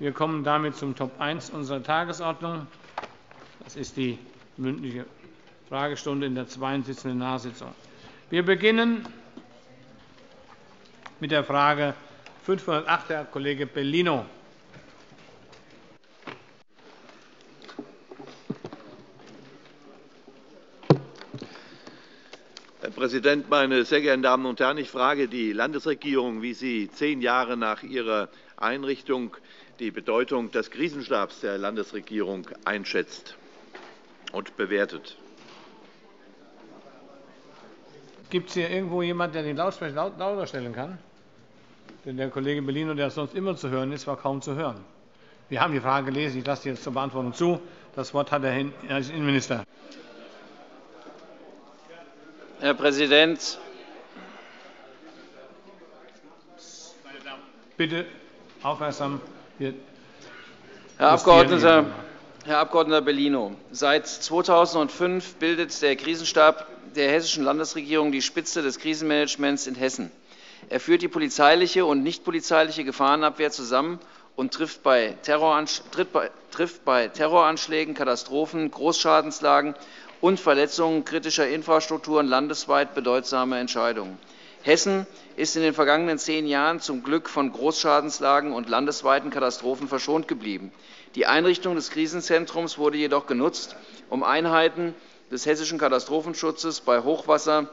Wir kommen damit zum Top 1 unserer Tagesordnung. Das ist die mündliche Fragestunde in der zweiten sitzenden Nachsitzung. Wir beginnen mit der Frage 508, Herr Kollege Bellino. Herr Präsident, meine sehr geehrten Damen und Herren! Ich frage die Landesregierung, wie sie zehn Jahre nach ihrer Einrichtung die Bedeutung des Krisenstabs der Landesregierung einschätzt und bewertet. Gibt es hier irgendwo jemanden, der den Lautsprecher lauter stellen kann? Denn der Kollege Bellino, der sonst immer zu hören ist, war kaum zu hören. Wir haben die Frage gelesen. Ich lasse die jetzt zur Beantwortung zu. Das Wort hat der Herr Innenminister. Herr Präsident! Bitte aufmerksam. Herr Abgeordneter, Herr Abg. Bellino, seit 2005 bildet der Krisenstab der Hessischen Landesregierung die Spitze des Krisenmanagements in Hessen. Er führt die polizeiliche und nichtpolizeiliche Gefahrenabwehr zusammen und trifft bei Terroranschlägen, Katastrophen, Großschadenslagen und Verletzungen kritischer Infrastrukturen landesweit bedeutsame Entscheidungen. Hessen ist in den vergangenen zehn Jahren zum Glück von Großschadenslagen und landesweiten Katastrophen verschont geblieben. Die Einrichtung des Krisenzentrums wurde jedoch genutzt, um Einheiten des hessischen Katastrophenschutzes bei Hochwasser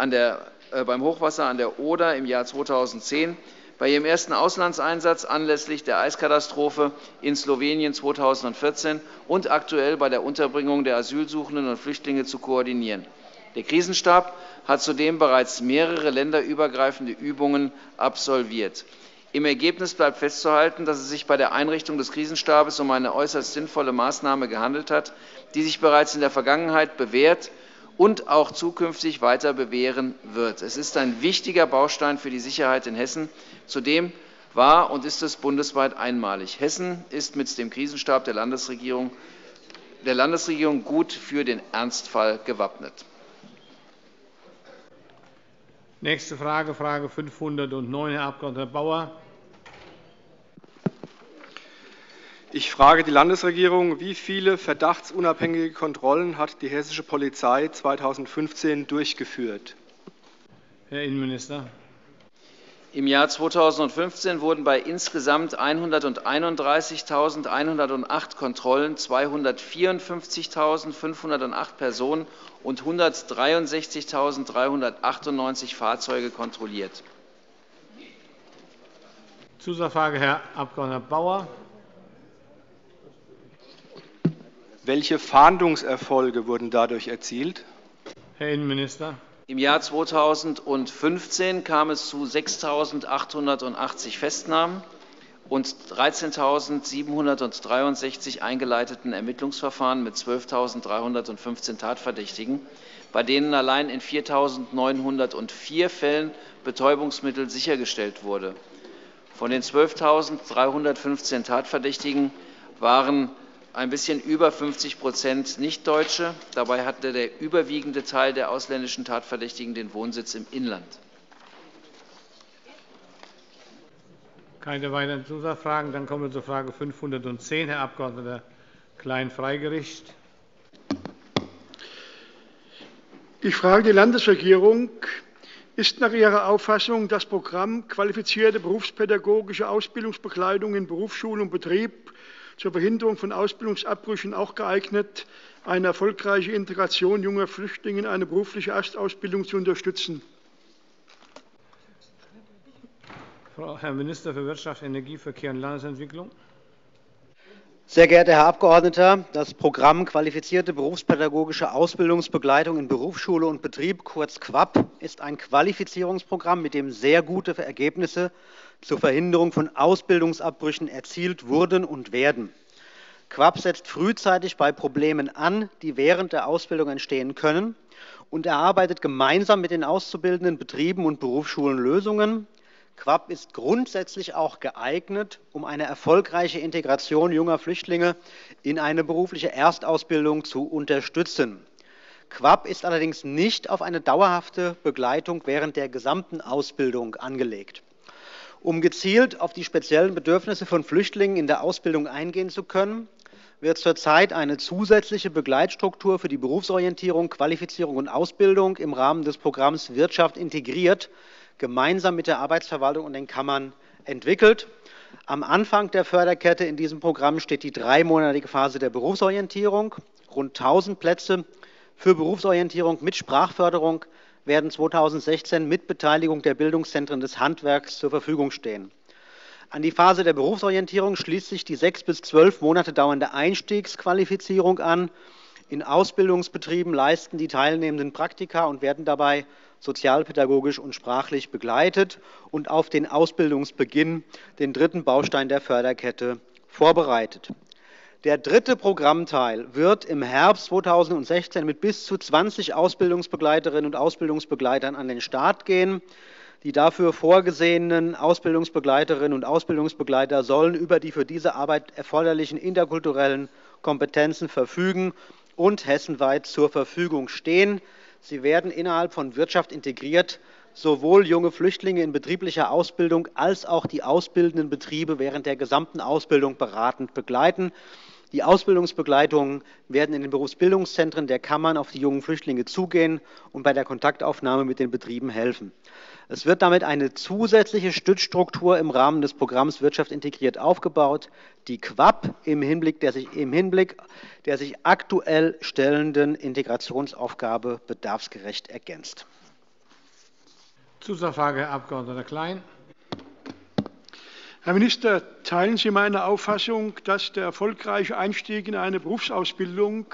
der, äh, beim Hochwasser an der Oder im Jahr 2010 bei ihrem ersten Auslandseinsatz anlässlich der Eiskatastrophe in Slowenien 2014 und aktuell bei der Unterbringung der Asylsuchenden und Flüchtlinge zu koordinieren. Der Krisenstab hat zudem bereits mehrere länderübergreifende Übungen absolviert. Im Ergebnis bleibt festzuhalten, dass es sich bei der Einrichtung des Krisenstabes um eine äußerst sinnvolle Maßnahme gehandelt hat, die sich bereits in der Vergangenheit bewährt und auch zukünftig weiter bewähren wird. Es ist ein wichtiger Baustein für die Sicherheit in Hessen. Zudem war und ist es bundesweit einmalig. Hessen ist mit dem Krisenstab der Landesregierung, der Landesregierung gut für den Ernstfall gewappnet. Nächste Frage, Frage 509, Herr Abg. Bauer. Ich frage die Landesregierung, wie viele verdachtsunabhängige Kontrollen hat die hessische Polizei 2015 durchgeführt? Herr Innenminister. Im Jahr 2015 wurden bei insgesamt 131.108 Kontrollen 254.508 Personen und 163.398 Fahrzeuge kontrolliert. Zusatzfrage, Herr Abg. Bauer. Welche Fahndungserfolge wurden dadurch erzielt? Herr Innenminister. Im Jahr 2015 kam es zu 6.880 Festnahmen und 13.763 eingeleiteten Ermittlungsverfahren mit 12.315 Tatverdächtigen, bei denen allein in 4.904 Fällen Betäubungsmittel sichergestellt wurde. Von den 12.315 Tatverdächtigen waren ein bisschen über 50% Nichtdeutsche. Dabei hatte der überwiegende Teil der ausländischen Tatverdächtigen den Wohnsitz im Inland. Keine weiteren Zusatzfragen. Dann kommen wir zur Frage 510, Herr Abg. Klein-Freigericht. Ich frage die Landesregierung, ist nach Ihrer Auffassung das Programm Qualifizierte berufspädagogische Ausbildungsbekleidung in Berufsschule und Betrieb zur Verhinderung von Ausbildungsabbrüchen auch geeignet, eine erfolgreiche Integration junger Flüchtlinge in eine berufliche Erstausbildung zu unterstützen. Herr Minister für Wirtschaft, Energie, Verkehr und Landesentwicklung. Sehr geehrter Herr Abgeordneter, das Programm Qualifizierte berufspädagogische Ausbildungsbegleitung in Berufsschule und Betrieb, kurz QUAP, ist ein Qualifizierungsprogramm, mit dem sehr gute Ergebnisse zur Verhinderung von Ausbildungsabbrüchen erzielt wurden und werden. QUAP setzt frühzeitig bei Problemen an, die während der Ausbildung entstehen können, und erarbeitet gemeinsam mit den auszubildenden Betrieben und Berufsschulen Lösungen, Quap ist grundsätzlich auch geeignet, um eine erfolgreiche Integration junger Flüchtlinge in eine berufliche Erstausbildung zu unterstützen. Quap ist allerdings nicht auf eine dauerhafte Begleitung während der gesamten Ausbildung angelegt. Um gezielt auf die speziellen Bedürfnisse von Flüchtlingen in der Ausbildung eingehen zu können, wird zurzeit eine zusätzliche Begleitstruktur für die Berufsorientierung, Qualifizierung und Ausbildung im Rahmen des Programms Wirtschaft integriert gemeinsam mit der Arbeitsverwaltung und den Kammern entwickelt. Am Anfang der Förderkette in diesem Programm steht die dreimonatige Phase der Berufsorientierung. Rund 1000 Plätze für Berufsorientierung mit Sprachförderung werden 2016 mit Beteiligung der Bildungszentren des Handwerks zur Verfügung stehen. An die Phase der Berufsorientierung schließt sich die sechs bis zwölf Monate dauernde Einstiegsqualifizierung an. In Ausbildungsbetrieben leisten die Teilnehmenden Praktika und werden dabei sozialpädagogisch und sprachlich begleitet und auf den Ausbildungsbeginn, den dritten Baustein der Förderkette, vorbereitet. Der dritte Programmteil wird im Herbst 2016 mit bis zu 20 Ausbildungsbegleiterinnen und Ausbildungsbegleitern an den Start gehen. Die dafür vorgesehenen Ausbildungsbegleiterinnen und Ausbildungsbegleiter sollen über die für diese Arbeit erforderlichen interkulturellen Kompetenzen verfügen und hessenweit zur Verfügung stehen. Sie werden innerhalb von Wirtschaft integriert, sowohl junge Flüchtlinge in betrieblicher Ausbildung als auch die ausbildenden Betriebe während der gesamten Ausbildung beratend begleiten. Die Ausbildungsbegleitungen werden in den Berufsbildungszentren der Kammern auf die jungen Flüchtlinge zugehen und bei der Kontaktaufnahme mit den Betrieben helfen. Es wird damit eine zusätzliche Stützstruktur im Rahmen des Programms Wirtschaft integriert aufgebaut, die Quab im Hinblick der sich, im Hinblick der sich aktuell stellenden Integrationsaufgabe bedarfsgerecht ergänzt. Zusatzfrage, Herr Abg. Klein. Herr Minister, teilen Sie meine Auffassung, dass der erfolgreiche Einstieg in eine Berufsausbildung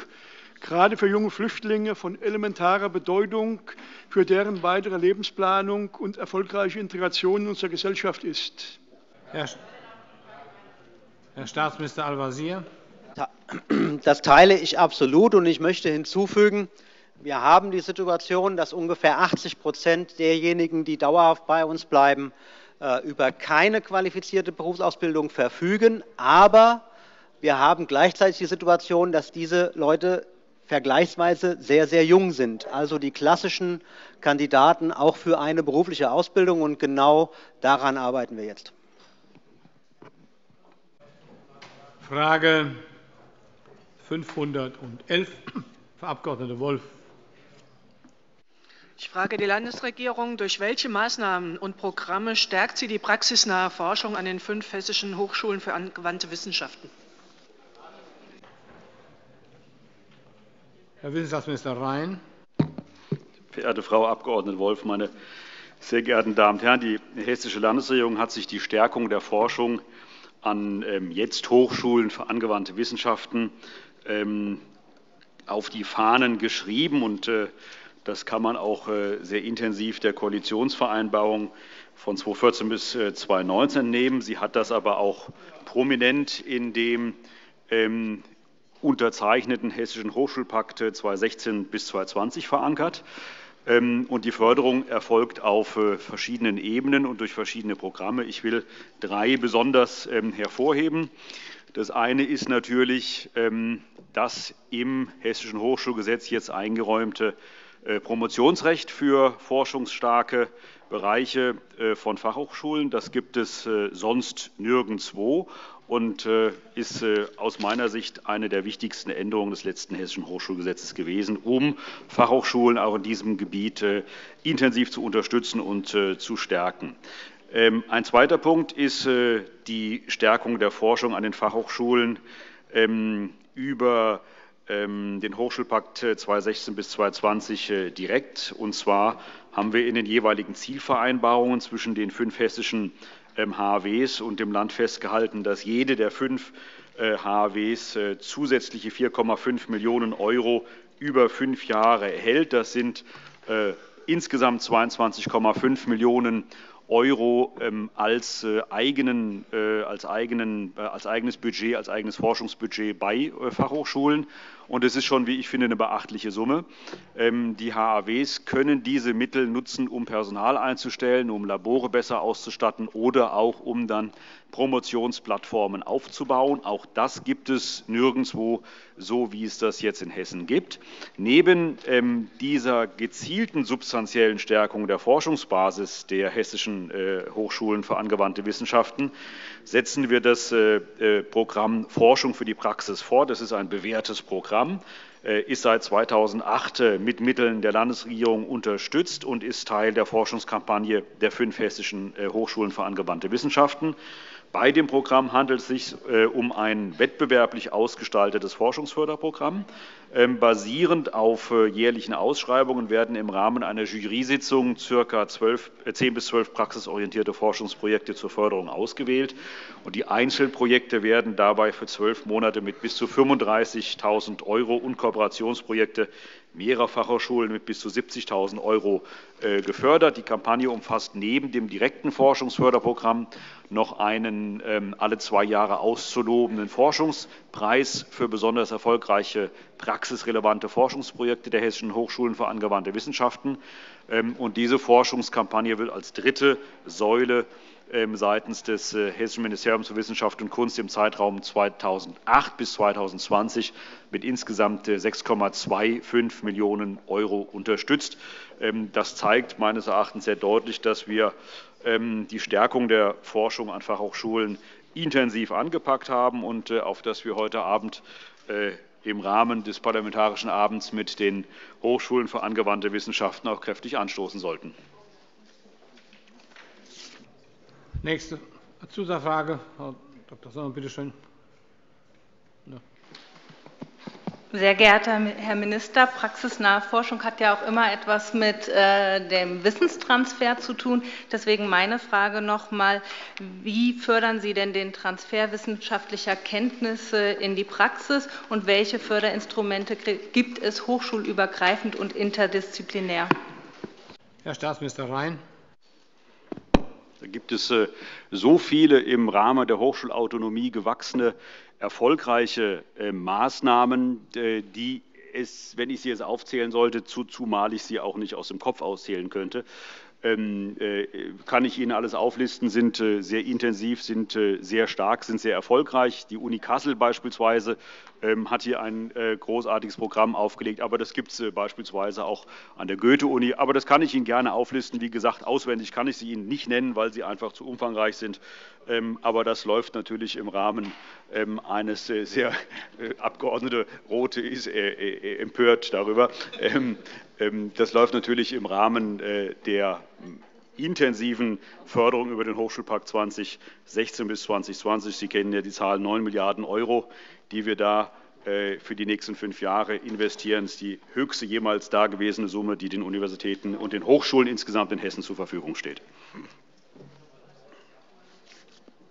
gerade für junge Flüchtlinge von elementarer Bedeutung für deren weitere Lebensplanung und erfolgreiche Integration in unserer Gesellschaft ist? Herr, Herr Staatsminister Al-Wazir. Das teile ich absolut und ich möchte hinzufügen, wir haben die Situation, dass ungefähr 80 Prozent derjenigen, die dauerhaft bei uns bleiben, über keine qualifizierte Berufsausbildung verfügen. Aber wir haben gleichzeitig die Situation, dass diese Leute vergleichsweise sehr, sehr jung sind, also die klassischen Kandidaten auch für eine berufliche Ausbildung. Und genau daran arbeiten wir jetzt. Frage 511, Frau Abg. Wolf. Ich frage die Landesregierung, durch welche Maßnahmen und Programme stärkt sie die praxisnahe Forschung an den fünf hessischen Hochschulen für angewandte Wissenschaften? Herr Wissenschaftsminister Rhein. Verehrte Frau Abg. Wolf, meine sehr geehrten Damen und Herren! Die Hessische Landesregierung hat sich die Stärkung der Forschung an ähm, jetzt Hochschulen für angewandte Wissenschaften ähm, auf die Fahnen geschrieben. Und äh, das kann man auch äh, sehr intensiv der Koalitionsvereinbarung von 2014 bis 2019 äh, nehmen. Sie hat das aber auch prominent in dem ähm, unterzeichneten Hessischen Hochschulpakt 2016 bis 2020 verankert. Ähm, und die Förderung erfolgt auf äh, verschiedenen Ebenen und durch verschiedene Programme. Ich will drei besonders ähm, hervorheben. Das eine ist natürlich das im Hessischen Hochschulgesetz jetzt eingeräumte äh, Promotionsrecht für forschungsstarke Bereiche äh, von Fachhochschulen. Das gibt es äh, sonst nirgendwo und ist aus meiner Sicht eine der wichtigsten Änderungen des letzten Hessischen Hochschulgesetzes gewesen, um Fachhochschulen auch in diesem Gebiet intensiv zu unterstützen und zu stärken. Ähm, ein zweiter Punkt ist die Stärkung der Forschung an den Fachhochschulen ähm, über ähm, den Hochschulpakt 2016 bis 2020 direkt. Und zwar haben wir in den jeweiligen Zielvereinbarungen zwischen den fünf hessischen HAWs ähm, und dem Land festgehalten, dass jede der fünf HAWs äh, äh, zusätzliche 4,5 Millionen Euro über fünf Jahre erhält. Das sind äh, insgesamt 22,5 Millionen Euro ähm, als, eigenen, als, eigenen, als eigenes Budget, als eigenes Forschungsbudget bei Fachhochschulen. Und es ist schon, wie ich finde, eine beachtliche Summe. Ähm, die HAWs können diese Mittel nutzen, um Personal einzustellen, um Labore besser auszustatten oder auch um dann Promotionsplattformen aufzubauen. Auch das gibt es nirgendwo so, wie es das jetzt in Hessen gibt. Neben ähm, dieser gezielten substanziellen Stärkung der Forschungsbasis der hessischen hessischen Hochschulen für angewandte Wissenschaften setzen wir das Programm Forschung für die Praxis fort. Das ist ein bewährtes Programm. Äh, ist seit 2008 äh, mit Mitteln der Landesregierung unterstützt und ist Teil der Forschungskampagne der fünf hessischen äh, Hochschulen für angewandte Wissenschaften. Bei dem Programm handelt es sich äh, um ein wettbewerblich ausgestaltetes Forschungsförderprogramm. Ähm, basierend auf äh, jährlichen Ausschreibungen werden im Rahmen einer Jury-Sitzung ca. 12, äh, 10 bis 12 praxisorientierte Forschungsprojekte zur Förderung ausgewählt. Und die Einzelprojekte werden dabei für zwölf Monate mit bis zu 35.000 Euro und Kooperationsprojekte mehrerer Fachhochschulen mit bis zu 70.000 Euro äh, gefördert. Die Kampagne umfasst neben dem direkten Forschungsförderprogramm noch einen ähm, alle zwei Jahre auszulobenden Forschungspreis für besonders erfolgreiche praxisrelevante Forschungsprojekte der hessischen Hochschulen für angewandte Wissenschaften. Ähm, diese Forschungskampagne wird als dritte Säule seitens des äh, Hessischen Ministeriums für Wissenschaft und Kunst im Zeitraum 2008 bis 2020 mit insgesamt 6,25 äh, Millionen Euro unterstützt. Ähm, das zeigt meines Erachtens sehr deutlich, dass wir ähm, die Stärkung der Forschung an Fachhochschulen intensiv angepackt haben und äh, auf das wir heute Abend im Rahmen des Parlamentarischen Abends mit den Hochschulen für angewandte Wissenschaften auch kräftig anstoßen sollten. Nächste Zusatzfrage. Frau Dr. Sommer, bitte schön. Sehr geehrter Herr Minister, praxisnahe Forschung hat ja auch immer etwas mit äh, dem Wissenstransfer zu tun. Deswegen meine Frage noch einmal, wie fördern Sie denn den Transfer wissenschaftlicher Kenntnisse in die Praxis und welche Förderinstrumente gibt es hochschulübergreifend und interdisziplinär? Herr Staatsminister Rhein. Da gibt es äh, so viele im Rahmen der Hochschulautonomie gewachsene, erfolgreiche äh, Maßnahmen, äh, die es, wenn ich sie jetzt aufzählen sollte, zu, zumal ich sie auch nicht aus dem Kopf auszählen könnte, kann ich Ihnen alles auflisten, sind sehr intensiv, sind sehr stark, sind sehr erfolgreich. Die Uni Kassel beispielsweise ähm, hat hier ein äh, großartiges Programm aufgelegt. Aber das gibt es äh, beispielsweise auch an der Goethe-Uni. Aber das kann ich Ihnen gerne auflisten. Wie gesagt, auswendig kann ich sie Ihnen nicht nennen, weil sie einfach zu umfangreich sind. Ähm, aber das läuft natürlich im Rahmen ähm, eines äh, sehr Abgeordnete Rote ist empört darüber. Das läuft natürlich im Rahmen der intensiven Förderung über den Hochschulpakt 2016 bis 2020. Sie kennen ja die Zahl 9 Milliarden Euro, die wir da äh, für die nächsten fünf Jahre investieren. Das ist die höchste jemals dagewesene Summe, die den Universitäten und den Hochschulen insgesamt in Hessen zur Verfügung steht.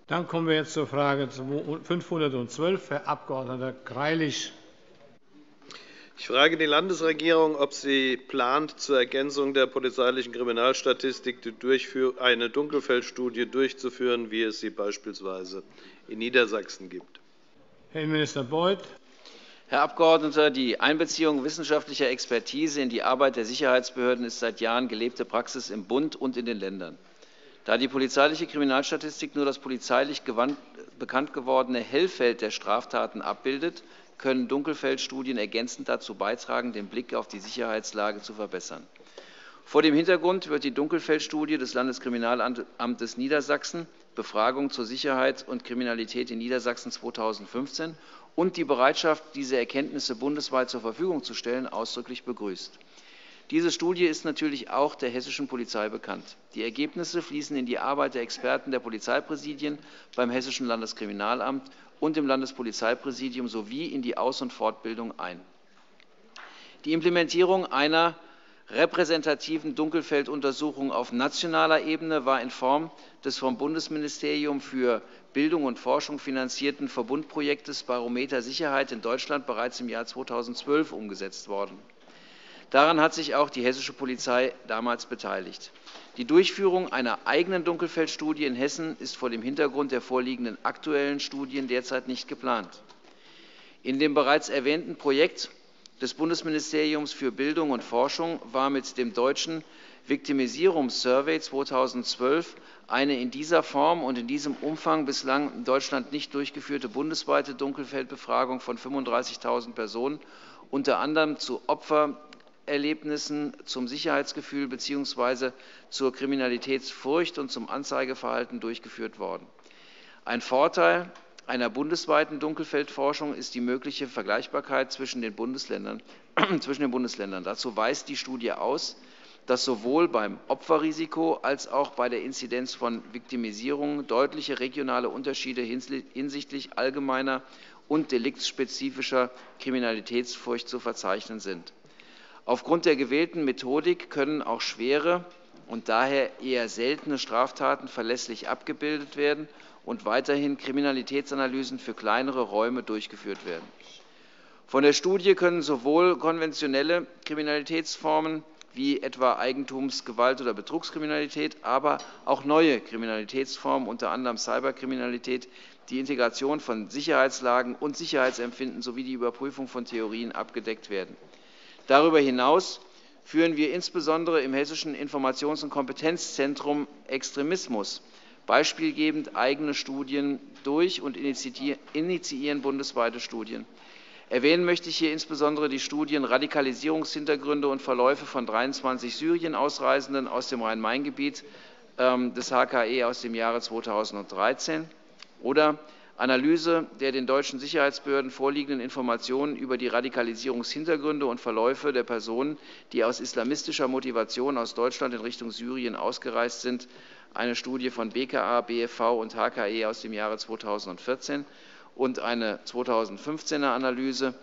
Dann kommen wir jetzt zur Frage 512, Herr Abg. Greilich. Ich frage die Landesregierung, ob sie plant, zur Ergänzung der polizeilichen Kriminalstatistik eine Dunkelfeldstudie durchzuführen, wie es sie beispielsweise in Niedersachsen gibt. Herr Innenminister Beuth. Herr Abgeordneter, die Einbeziehung wissenschaftlicher Expertise in die Arbeit der Sicherheitsbehörden ist seit Jahren gelebte Praxis im Bund und in den Ländern. Da die polizeiliche Kriminalstatistik nur das polizeilich bekannt gewordene Hellfeld der Straftaten abbildet, können Dunkelfeldstudien ergänzend dazu beitragen, den Blick auf die Sicherheitslage zu verbessern. Vor dem Hintergrund wird die Dunkelfeldstudie des Landeskriminalamtes Niedersachsen Befragung zur Sicherheit und Kriminalität in Niedersachsen 2015 und die Bereitschaft, diese Erkenntnisse bundesweit zur Verfügung zu stellen, ausdrücklich begrüßt. Diese Studie ist natürlich auch der hessischen Polizei bekannt. Die Ergebnisse fließen in die Arbeit der Experten der Polizeipräsidien beim Hessischen Landeskriminalamt und im Landespolizeipräsidium sowie in die Aus- und Fortbildung ein. Die Implementierung einer repräsentativen Dunkelfelduntersuchung auf nationaler Ebene war in Form des vom Bundesministerium für Bildung und Forschung finanzierten Verbundprojektes Barometer Sicherheit in Deutschland bereits im Jahr 2012 umgesetzt worden. Daran hat sich auch die hessische Polizei damals beteiligt. Die Durchführung einer eigenen Dunkelfeldstudie in Hessen ist vor dem Hintergrund der vorliegenden aktuellen Studien derzeit nicht geplant. In dem bereits erwähnten Projekt des Bundesministeriums für Bildung und Forschung war mit dem deutschen Victimisierungssurvey 2012 eine in dieser Form und in diesem Umfang bislang in Deutschland nicht durchgeführte bundesweite Dunkelfeldbefragung von 35.000 Personen unter anderem zu Opfer Sucherlebnissen zum Sicherheitsgefühl bzw. zur Kriminalitätsfurcht und zum Anzeigeverhalten durchgeführt worden. Ein Vorteil einer bundesweiten Dunkelfeldforschung ist die mögliche Vergleichbarkeit zwischen den Bundesländern. zwischen den Bundesländern. Dazu weist die Studie aus, dass sowohl beim Opferrisiko als auch bei der Inzidenz von Viktimisierungen deutliche regionale Unterschiede hinsichtlich allgemeiner und deliktsspezifischer Kriminalitätsfurcht zu verzeichnen sind. Aufgrund der gewählten Methodik können auch schwere und daher eher seltene Straftaten verlässlich abgebildet werden und weiterhin Kriminalitätsanalysen für kleinere Räume durchgeführt werden. Von der Studie können sowohl konventionelle Kriminalitätsformen wie etwa Eigentums-, Gewalt- oder Betrugskriminalität, aber auch neue Kriminalitätsformen, unter anderem Cyberkriminalität, die Integration von Sicherheitslagen und Sicherheitsempfinden sowie die Überprüfung von Theorien abgedeckt werden. Darüber hinaus führen wir insbesondere im Hessischen Informations- und Kompetenzzentrum Extremismus beispielgebend eigene Studien durch und initiieren bundesweite Studien. Erwähnen möchte ich hier insbesondere die Studien Radikalisierungshintergründe und Verläufe von 23 Syrien-Ausreisenden aus dem Rhein-Main-Gebiet ähm, des HKE aus dem Jahre 2013 oder Analyse der den deutschen Sicherheitsbehörden vorliegenden Informationen über die Radikalisierungshintergründe und Verläufe der Personen, die aus islamistischer Motivation aus Deutschland in Richtung Syrien ausgereist sind, eine Studie von BKA, BFV und HKE aus dem Jahre 2014 und eine 2015er Analyse,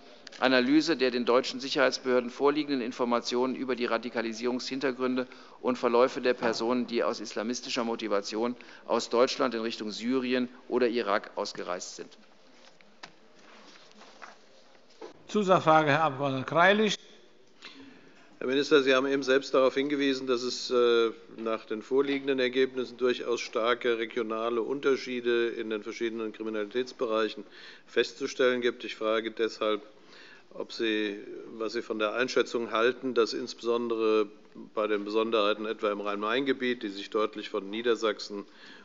Analyse der den deutschen Sicherheitsbehörden vorliegenden Informationen über die Radikalisierungshintergründe und Verläufe der Personen, die aus islamistischer Motivation aus Deutschland in Richtung Syrien oder Irak ausgereist sind. Zusatzfrage, Herr Abg. Greilich. Herr Minister, Sie haben eben selbst darauf hingewiesen, dass es äh, nach den vorliegenden Ergebnissen durchaus starke regionale Unterschiede in den verschiedenen Kriminalitätsbereichen festzustellen gibt. Ich frage deshalb, ob Sie, was Sie von der Einschätzung halten, dass insbesondere bei den Besonderheiten etwa im Rhein-Main-Gebiet, die sich deutlich von Niedersachsen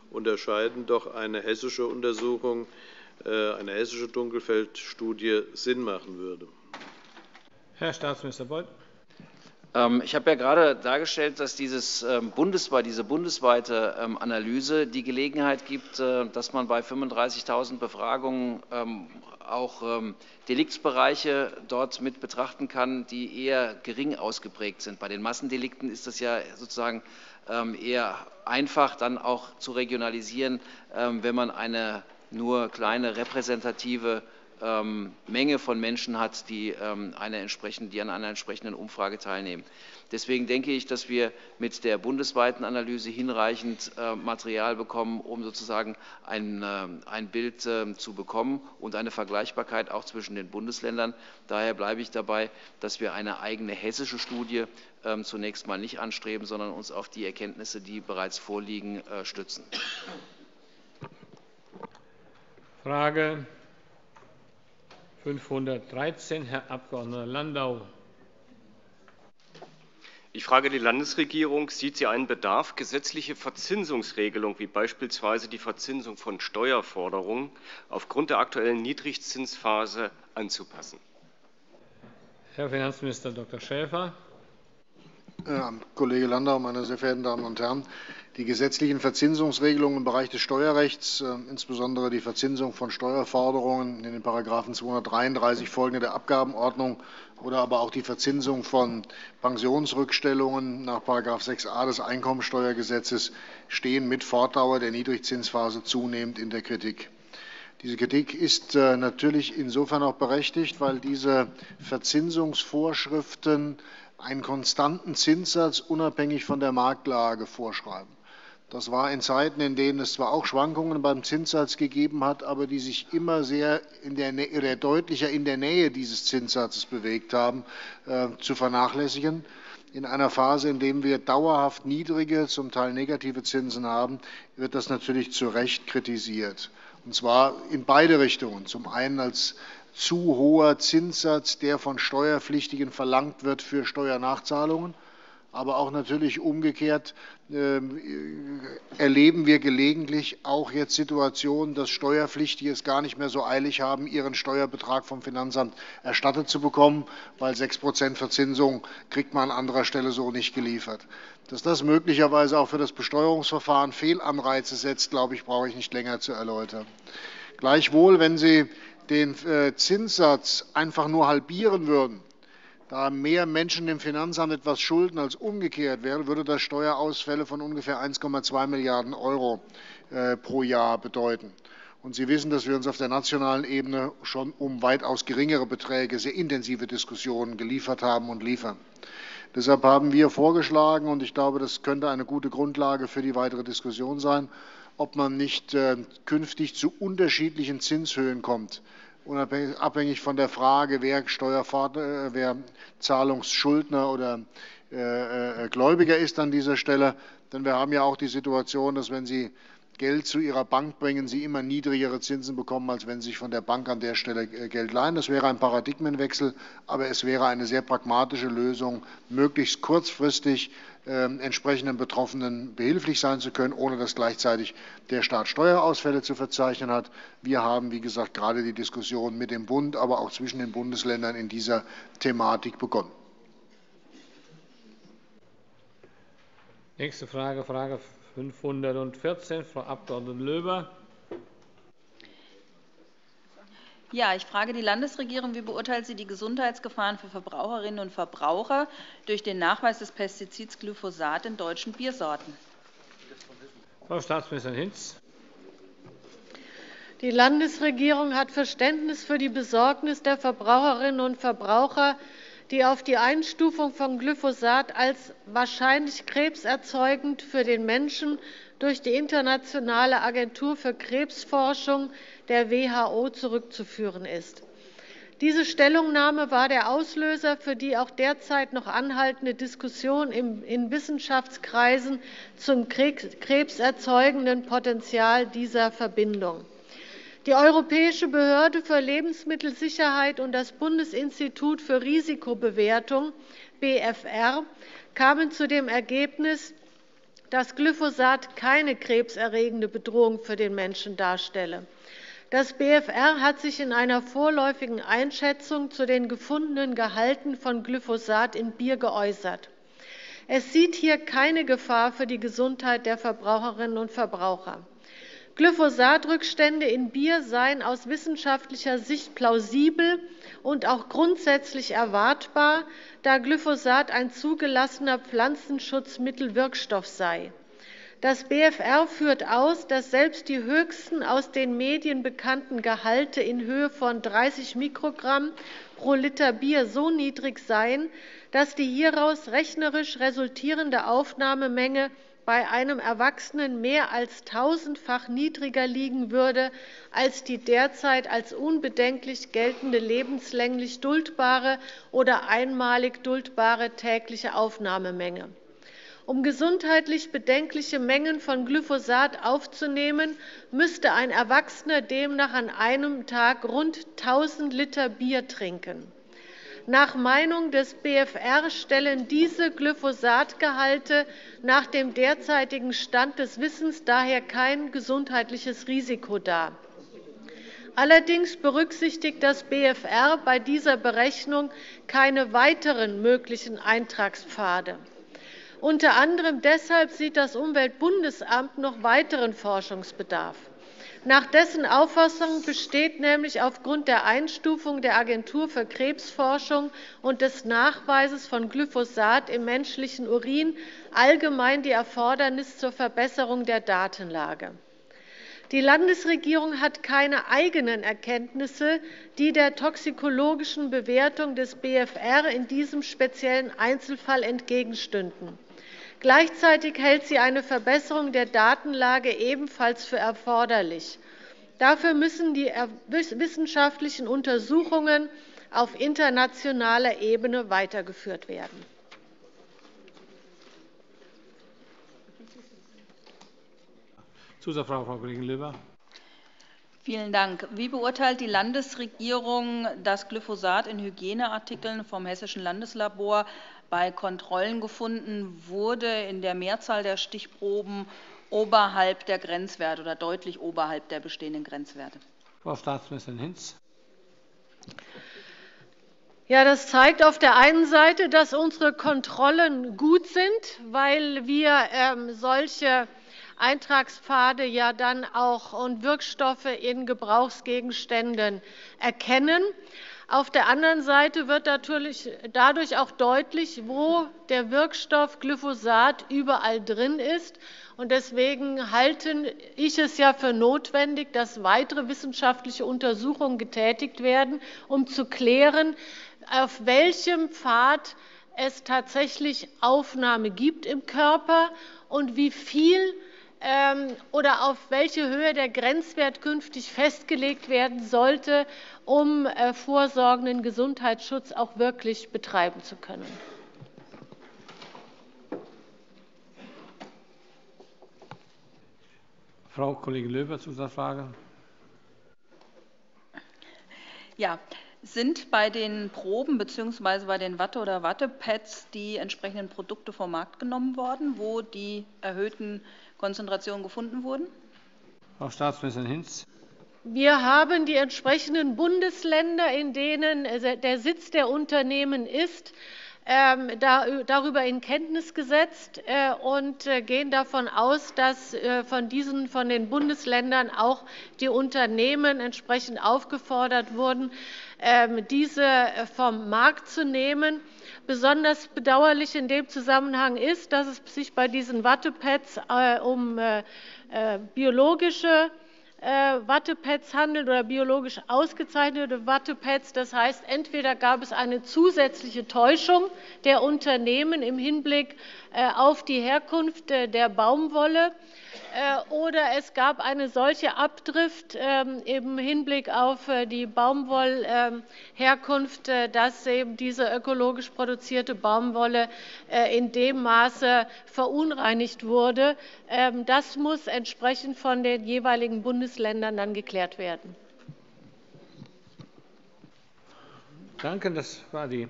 unterscheiden, doch eine hessische Untersuchung, äh, eine hessische Dunkelfeldstudie Sinn machen würde. Herr Staatsminister Beuth. Ähm, ich habe ja gerade dargestellt, dass dieses, ähm, bundesweit, diese bundesweite ähm, Analyse die Gelegenheit gibt, äh, dass man bei 35.000 Befragungen auch Deliktsbereiche dort mit betrachten kann, die eher gering ausgeprägt sind. Bei den Massendelikten ist das ja sozusagen eher einfach dann auch zu regionalisieren, wenn man eine nur kleine repräsentative ähm, Menge von Menschen hat, die, ähm, die an einer entsprechenden Umfrage teilnehmen. Deswegen denke ich, dass wir mit der bundesweiten Analyse hinreichend äh, Material bekommen, um sozusagen ein, äh, ein Bild äh, zu bekommen und eine Vergleichbarkeit auch zwischen den Bundesländern. Daher bleibe ich dabei, dass wir eine eigene hessische Studie ähm, zunächst mal nicht anstreben, sondern uns auf die Erkenntnisse, die bereits vorliegen, stützen. Frage 513, Herr Abg. Landau. Ich frage die Landesregierung, sieht sie einen Bedarf, gesetzliche Verzinsungsregelungen wie beispielsweise die Verzinsung von Steuerforderungen aufgrund der aktuellen Niedrigzinsphase anzupassen? Herr Finanzminister Dr. Schäfer. Ja, Kollege Landau, meine sehr verehrten Damen und Herren! Die gesetzlichen Verzinsungsregelungen im Bereich des Steuerrechts, äh, insbesondere die Verzinsung von Steuerforderungen in den § 233 folgende der Abgabenordnung oder aber auch die Verzinsung von Pensionsrückstellungen nach § 6a des Einkommensteuergesetzes stehen mit Fortdauer der Niedrigzinsphase zunehmend in der Kritik. Diese Kritik ist äh, natürlich insofern auch berechtigt, weil diese Verzinsungsvorschriften einen konstanten Zinssatz unabhängig von der Marktlage vorschreiben. Das war in Zeiten, in denen es zwar auch Schwankungen beim Zinssatz gegeben hat, aber die sich immer sehr in der oder deutlicher in der Nähe dieses Zinssatzes bewegt haben, äh, zu vernachlässigen. In einer Phase, in der wir dauerhaft niedrige, zum Teil negative Zinsen haben, wird das natürlich zu Recht kritisiert. Und zwar in beide Richtungen. Zum einen als zu hoher Zinssatz, der von Steuerpflichtigen verlangt wird für Steuernachzahlungen Aber auch natürlich umgekehrt ähm, erleben wir gelegentlich auch jetzt Situationen, dass Steuerpflichtige es gar nicht mehr so eilig haben, ihren Steuerbetrag vom Finanzamt erstattet zu bekommen, weil 6% Verzinsung kriegt man an anderer Stelle so nicht geliefert. Dass das möglicherweise auch für das Besteuerungsverfahren Fehlanreize setzt, glaube ich, brauche ich nicht länger zu erläutern. Gleichwohl, wenn Sie den äh, Zinssatz einfach nur halbieren würden, da mehr Menschen dem Finanzamt etwas schulden als umgekehrt wäre, würde das Steuerausfälle von ungefähr 1,2 Milliarden Euro äh, pro Jahr bedeuten. Und Sie wissen, dass wir uns auf der nationalen Ebene schon um weitaus geringere Beträge sehr intensive Diskussionen geliefert haben und liefern. Deshalb haben wir vorgeschlagen, und ich glaube, das könnte eine gute Grundlage für die weitere Diskussion sein, ob man nicht äh, künftig zu unterschiedlichen Zinshöhen kommt abhängig von der Frage, wer, äh, wer Zahlungsschuldner oder äh, äh, Gläubiger ist an dieser Stelle. Denn wir haben ja auch die Situation, dass wenn Sie Geld zu ihrer Bank bringen, sie immer niedrigere Zinsen bekommen, als wenn sie sich von der Bank an der Stelle äh, Geld leihen. Das wäre ein Paradigmenwechsel, aber es wäre eine sehr pragmatische Lösung, möglichst kurzfristig äh, entsprechenden Betroffenen behilflich sein zu können, ohne dass gleichzeitig der Staat Steuerausfälle zu verzeichnen hat. Wir haben, wie gesagt, gerade die Diskussion mit dem Bund, aber auch zwischen den Bundesländern in dieser Thematik begonnen. Nächste Frage, Frage 514, Frau Abg. Löber. Ja, ich frage die Landesregierung, wie beurteilt sie die Gesundheitsgefahren für Verbraucherinnen und Verbraucher durch den Nachweis des Pestizids Glyphosat in deutschen Biersorten? Frau Staatsministerin Hinz. Die Landesregierung hat Verständnis für die Besorgnis der Verbraucherinnen und Verbraucher die auf die Einstufung von Glyphosat als wahrscheinlich krebserzeugend für den Menschen durch die Internationale Agentur für Krebsforschung der WHO zurückzuführen ist. Diese Stellungnahme war der Auslöser für die auch derzeit noch anhaltende Diskussion in Wissenschaftskreisen zum krebserzeugenden Potenzial dieser Verbindung. Die Europäische Behörde für Lebensmittelsicherheit und das Bundesinstitut für Risikobewertung BfR kamen zu dem Ergebnis, dass Glyphosat keine krebserregende Bedrohung für den Menschen darstelle. Das BfR hat sich in einer vorläufigen Einschätzung zu den gefundenen Gehalten von Glyphosat in Bier geäußert. Es sieht hier keine Gefahr für die Gesundheit der Verbraucherinnen und Verbraucher. Glyphosatrückstände in Bier seien aus wissenschaftlicher Sicht plausibel und auch grundsätzlich erwartbar, da Glyphosat ein zugelassener Pflanzenschutzmittelwirkstoff sei. Das BfR führt aus, dass selbst die höchsten aus den Medien bekannten Gehalte in Höhe von 30 Mikrogramm pro Liter Bier so niedrig seien, dass die hieraus rechnerisch resultierende Aufnahmemenge bei einem Erwachsenen mehr als tausendfach niedriger liegen würde als die derzeit als unbedenklich geltende lebenslänglich duldbare oder einmalig duldbare tägliche Aufnahmemenge. Um gesundheitlich bedenkliche Mengen von Glyphosat aufzunehmen, müsste ein Erwachsener demnach an einem Tag rund 1.000 Liter Bier trinken. Nach Meinung des BfR stellen diese Glyphosatgehalte nach dem derzeitigen Stand des Wissens daher kein gesundheitliches Risiko dar. Allerdings berücksichtigt das BfR bei dieser Berechnung keine weiteren möglichen Eintragspfade. Unter anderem deshalb sieht das Umweltbundesamt noch weiteren Forschungsbedarf. Nach dessen Auffassung besteht nämlich aufgrund der Einstufung der Agentur für Krebsforschung und des Nachweises von Glyphosat im menschlichen Urin allgemein die Erfordernis zur Verbesserung der Datenlage. Die Landesregierung hat keine eigenen Erkenntnisse, die der toxikologischen Bewertung des BfR in diesem speziellen Einzelfall entgegenstünden. Gleichzeitig hält sie eine Verbesserung der Datenlage ebenfalls für erforderlich. Dafür müssen die wissenschaftlichen Untersuchungen auf internationaler Ebene weitergeführt werden. Zusatzfrage, Frau Kollegin Löber. Vielen Dank. Wie beurteilt die Landesregierung, dass Glyphosat in Hygieneartikeln vom Hessischen Landeslabor bei Kontrollen gefunden wurde in der Mehrzahl der Stichproben oberhalb der Grenzwerte oder deutlich oberhalb der bestehenden Grenzwerte. Frau Staatsministerin Hinz. Ja, das zeigt auf der einen Seite, dass unsere Kontrollen gut sind, weil wir ähm, solche Eintragspfade ja dann auch und Wirkstoffe in Gebrauchsgegenständen erkennen. Auf der anderen Seite wird natürlich dadurch auch deutlich, wo der Wirkstoff Glyphosat überall drin ist. Deswegen halte ich es ja für notwendig, dass weitere wissenschaftliche Untersuchungen getätigt werden, um zu klären, auf welchem Pfad es tatsächlich Aufnahme gibt im Körper und wie viel oder auf welche Höhe der Grenzwert künftig festgelegt werden sollte, um äh, vorsorgenden Gesundheitsschutz auch wirklich betreiben zu können. Frau Kollegin Löber, Zusatzfrage. Ja, sind bei den Proben bzw. bei den Watte- oder Wattepads die entsprechenden Produkte vom Markt genommen worden, wo die erhöhten Konzentrationen gefunden wurden? Frau Staatsministerin Hinz. Wir haben die entsprechenden Bundesländer, in denen der Sitz der Unternehmen ist, ähm, darüber in Kenntnis gesetzt äh, und äh, gehen davon aus, dass äh, von diesen von den Bundesländern auch die Unternehmen entsprechend aufgefordert wurden, ähm, diese vom Markt zu nehmen. Besonders bedauerlich in dem Zusammenhang ist, dass es sich bei diesen Wattepads um biologische äh, Wattepads handelt oder biologisch ausgezeichnete Wattepads. Das heißt, entweder gab es eine zusätzliche Täuschung der Unternehmen im Hinblick äh, auf die Herkunft äh, der Baumwolle, oder es gab eine solche Abdrift ähm, im Hinblick auf die Baumwollherkunft, dass eben diese ökologisch produzierte Baumwolle in dem Maße verunreinigt wurde. Ähm, das muss entsprechend von den jeweiligen Bundesländern dann geklärt werden. Danke. Das war die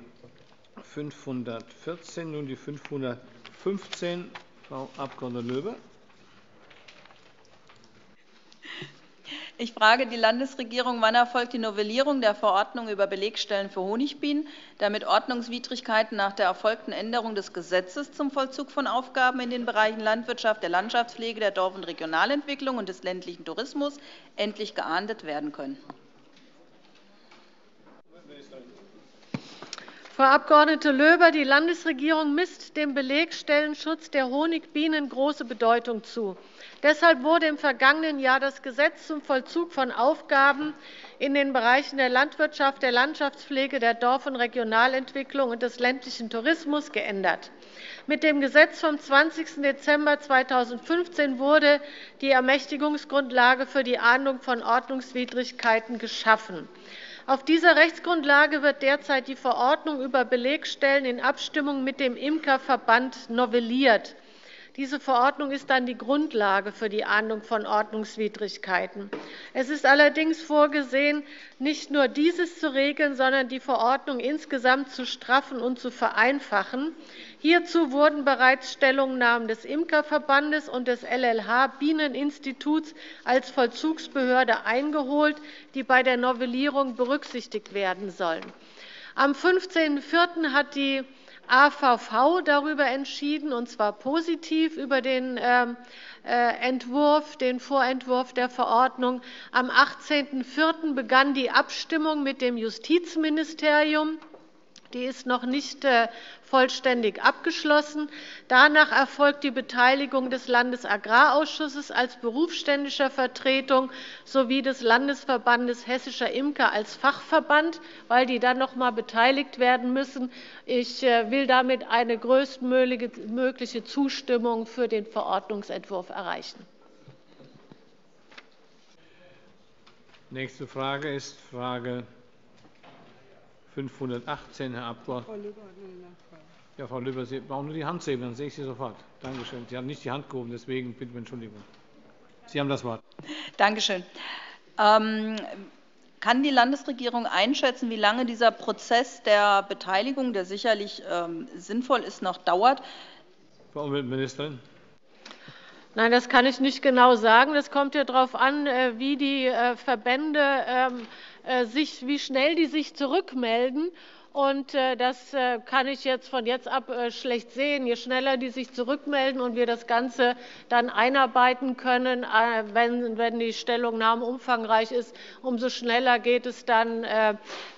514. Nun die 515. Frau Abg. Löbe. Ich frage die Landesregierung, wann erfolgt die Novellierung der Verordnung über Belegstellen für Honigbienen, damit Ordnungswidrigkeiten nach der erfolgten Änderung des Gesetzes zum Vollzug von Aufgaben in den Bereichen Landwirtschaft, der Landschaftspflege, der Dorf- und Regionalentwicklung und des ländlichen Tourismus endlich geahndet werden können. Frau Abg. Löber, die Landesregierung misst dem Belegstellenschutz der Honigbienen große Bedeutung zu. Deshalb wurde im vergangenen Jahr das Gesetz zum Vollzug von Aufgaben in den Bereichen der Landwirtschaft, der Landschaftspflege, der Dorf- und Regionalentwicklung und des ländlichen Tourismus geändert. Mit dem Gesetz vom 20. Dezember 2015 wurde die Ermächtigungsgrundlage für die Ahndung von Ordnungswidrigkeiten geschaffen. Auf dieser Rechtsgrundlage wird derzeit die Verordnung über Belegstellen in Abstimmung mit dem Imkerverband novelliert. Diese Verordnung ist dann die Grundlage für die Ahndung von Ordnungswidrigkeiten. Es ist allerdings vorgesehen, nicht nur dieses zu regeln, sondern die Verordnung insgesamt zu straffen und zu vereinfachen. Hierzu wurden bereits Stellungnahmen des Imkerverbandes und des LLH Bieneninstituts als Vollzugsbehörde eingeholt, die bei der Novellierung berücksichtigt werden sollen. Am 15.04. hat die AVV darüber entschieden, und zwar positiv über den ähm, äh, Entwurf, den Vorentwurf der Verordnung. Am 18.04. begann die Abstimmung mit dem Justizministerium. Die ist noch nicht äh, vollständig abgeschlossen. Danach erfolgt die Beteiligung des Landesagrarausschusses als berufsständischer Vertretung sowie des Landesverbandes Hessischer Imker als Fachverband, weil die dann noch einmal beteiligt werden müssen. Ich äh, will damit eine größtmögliche Zustimmung für den Verordnungsentwurf erreichen. Nächste Frage ist Frage 518, Herr Abgeordneter. Ja, Frau Löber, Sie brauchen nur die Hand zu heben, dann sehe ich Sie sofort. Danke schön. Sie haben nicht die Hand gehoben, deswegen bitte um Entschuldigung. Sie haben das Wort. Danke schön. Ähm, Kann die Landesregierung einschätzen, wie lange dieser Prozess der Beteiligung, der sicherlich ähm, sinnvoll ist, noch dauert? Frau Umweltministerin. Nein, das kann ich nicht genau sagen. Das kommt ja darauf an, äh, wie die äh, Verbände ähm, äh, sich, wie schnell die sich zurückmelden. Und äh, das äh, kann ich jetzt von jetzt ab äh, schlecht sehen. Je schneller die sich zurückmelden und wir das Ganze dann einarbeiten können, wenn, die Stellungnahme umfangreich ist, umso schneller geht es dann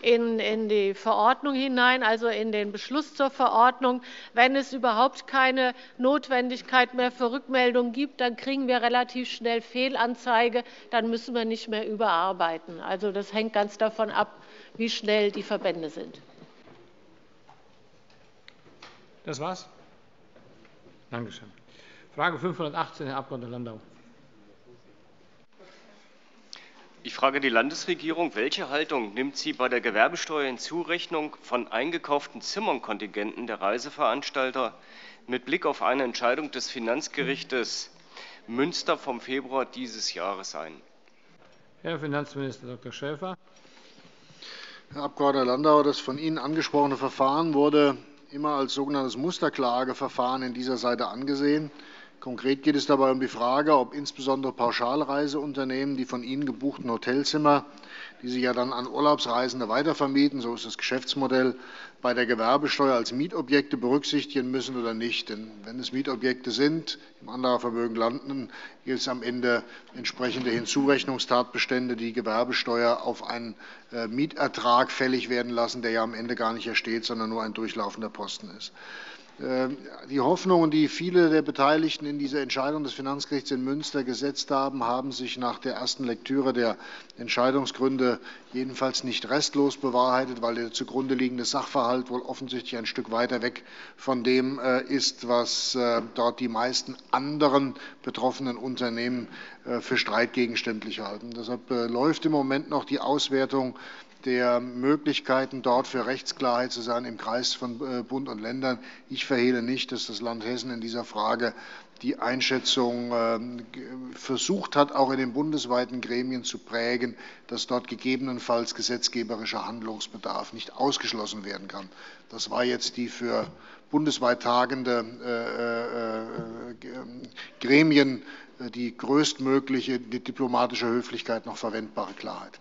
in, in die Verordnung hinein, also in den Beschluss zur Verordnung. Wenn es überhaupt keine Notwendigkeit mehr für Rückmeldung gibt, dann kriegen wir relativ schnell Fehlanzeige. Dann müssen wir nicht mehr überarbeiten. Also das hängt ganz davon ab, wie schnell die Verbände sind. Das war's? Dankeschön. Frage 518, Herr Abg. Landau. Ich frage die Landesregierung, welche Haltung nimmt sie bei der Gewerbesteuerhinzurechnung von eingekauften Zimmernkontingenten der Reiseveranstalter mit Blick auf eine Entscheidung des Finanzgerichtes Münster vom Februar dieses Jahres ein? Herr Finanzminister Dr. Schäfer. Herr Abg. Landau, das von Ihnen angesprochene Verfahren wurde immer als sogenanntes Musterklageverfahren in dieser Seite angesehen. Konkret geht es dabei um die Frage, ob insbesondere Pauschalreiseunternehmen die von ihnen gebuchten Hotelzimmer, die sie ja dann an Urlaubsreisende weitervermieten, so ist das Geschäftsmodell, bei der Gewerbesteuer als Mietobjekte berücksichtigen müssen oder nicht. Denn wenn es Mietobjekte sind, im Anderervermögen landen, gilt es am Ende entsprechende Hinzurechnungstatbestände, die Gewerbesteuer auf einen äh, Mietertrag fällig werden lassen, der ja am Ende gar nicht ersteht, sondern nur ein durchlaufender Posten ist. Ähm, die Hoffnungen, die viele der Beteiligten in diese Entscheidung des Finanzgerichts in Münster gesetzt haben, haben sich nach der ersten Lektüre der Entscheidungsgründe jedenfalls nicht restlos bewahrheitet, weil der zugrunde liegende Sachverhalt wohl offensichtlich ein Stück weiter weg von dem äh, ist, was äh, dort die meisten anderen betroffenen Unternehmen äh, für streitgegenständlich halten. Deshalb läuft im Moment noch die Auswertung der Möglichkeiten, dort für Rechtsklarheit zu sein im Kreis von äh, Bund und Ländern. Ich verhehle nicht, dass das Land Hessen in dieser Frage die Einschätzung ähm, versucht hat, auch in den bundesweiten Gremien zu prägen, dass dort gegebenenfalls gesetzgeberischer Handlungsbedarf nicht ausgeschlossen werden kann. Das war jetzt die für bundesweit tagende äh, äh, Gremien die größtmögliche diplomatische Höflichkeit noch verwendbare Klarheit.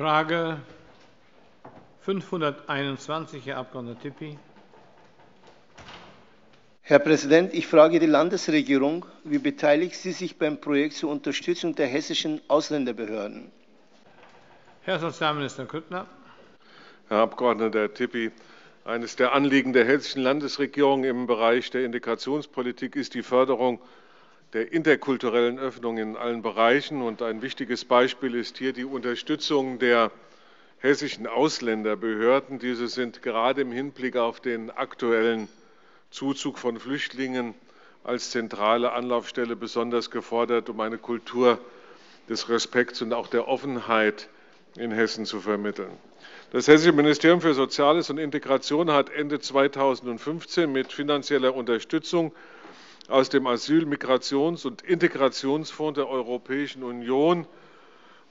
Frage 521, Herr Abg. Tipi. Herr Präsident, ich frage die Landesregierung, wie beteiligt sie sich beim Projekt zur Unterstützung der hessischen Ausländerbehörden? Herr Sozialminister Grüttner. Herr Abg. Tipi, eines der Anliegen der hessischen Landesregierung im Bereich der Integrationspolitik ist die Förderung der interkulturellen Öffnung in allen Bereichen. Und ein wichtiges Beispiel ist hier die Unterstützung der hessischen Ausländerbehörden. Diese sind gerade im Hinblick auf den aktuellen Zuzug von Flüchtlingen als zentrale Anlaufstelle besonders gefordert, um eine Kultur des Respekts und auch der Offenheit in Hessen zu vermitteln. Das Hessische Ministerium für Soziales und Integration hat Ende 2015 mit finanzieller Unterstützung aus dem Asyl-, Migrations- und Integrationsfonds der Europäischen Union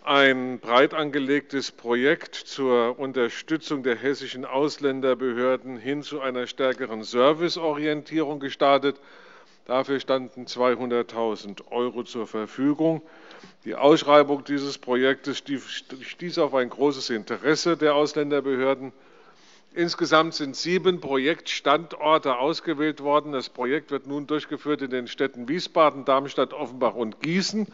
ein breit angelegtes Projekt zur Unterstützung der hessischen Ausländerbehörden hin zu einer stärkeren Serviceorientierung gestartet. Dafür standen 200.000 Euro zur Verfügung. Die Ausschreibung dieses Projektes stieß auf ein großes Interesse der Ausländerbehörden. Insgesamt sind sieben Projektstandorte ausgewählt worden. Das Projekt wird nun durchgeführt in den Städten Wiesbaden, Darmstadt, Offenbach und Gießen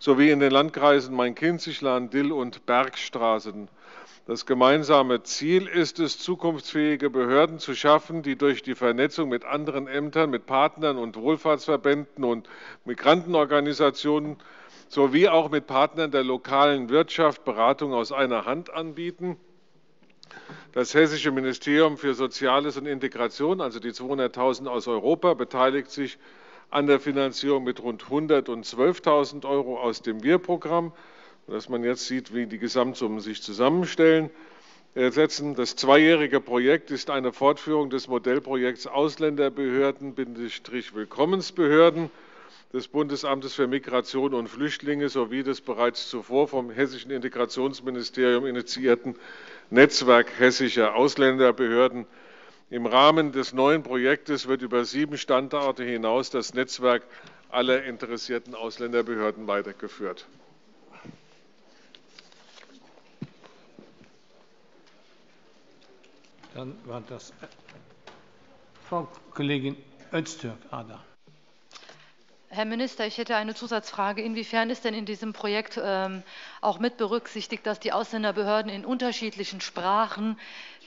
sowie in den Landkreisen Main-Kinzig, Lahn-Dill und Bergstraßen. Das gemeinsame Ziel ist es, zukunftsfähige Behörden zu schaffen, die durch die Vernetzung mit anderen Ämtern, mit Partnern und Wohlfahrtsverbänden und Migrantenorganisationen sowie auch mit Partnern der lokalen Wirtschaft Beratung aus einer Hand anbieten das Hessische Ministerium für Soziales und Integration, also die 200.000 aus Europa, beteiligt sich an der Finanzierung mit rund 112.000 Euro aus dem Wir-Programm, dass man jetzt sieht, wie die Gesamtsummen sich zusammenstellen. Setzen. Das zweijährige Projekt ist eine Fortführung des Modellprojekts Ausländerbehörden-Willkommensbehörden des Bundesamtes für Migration und Flüchtlinge sowie des bereits zuvor vom Hessischen Integrationsministerium initiierten Netzwerk hessischer Ausländerbehörden. Im Rahmen des neuen Projektes wird über sieben Standorte hinaus das Netzwerk aller interessierten Ausländerbehörden weitergeführt. Dann war das Frau Kollegin Öztürk-Ada. Herr Minister, ich hätte eine Zusatzfrage. Inwiefern ist denn in diesem Projekt ähm, auch mit berücksichtigt, dass die Ausländerbehörden in unterschiedlichen Sprachen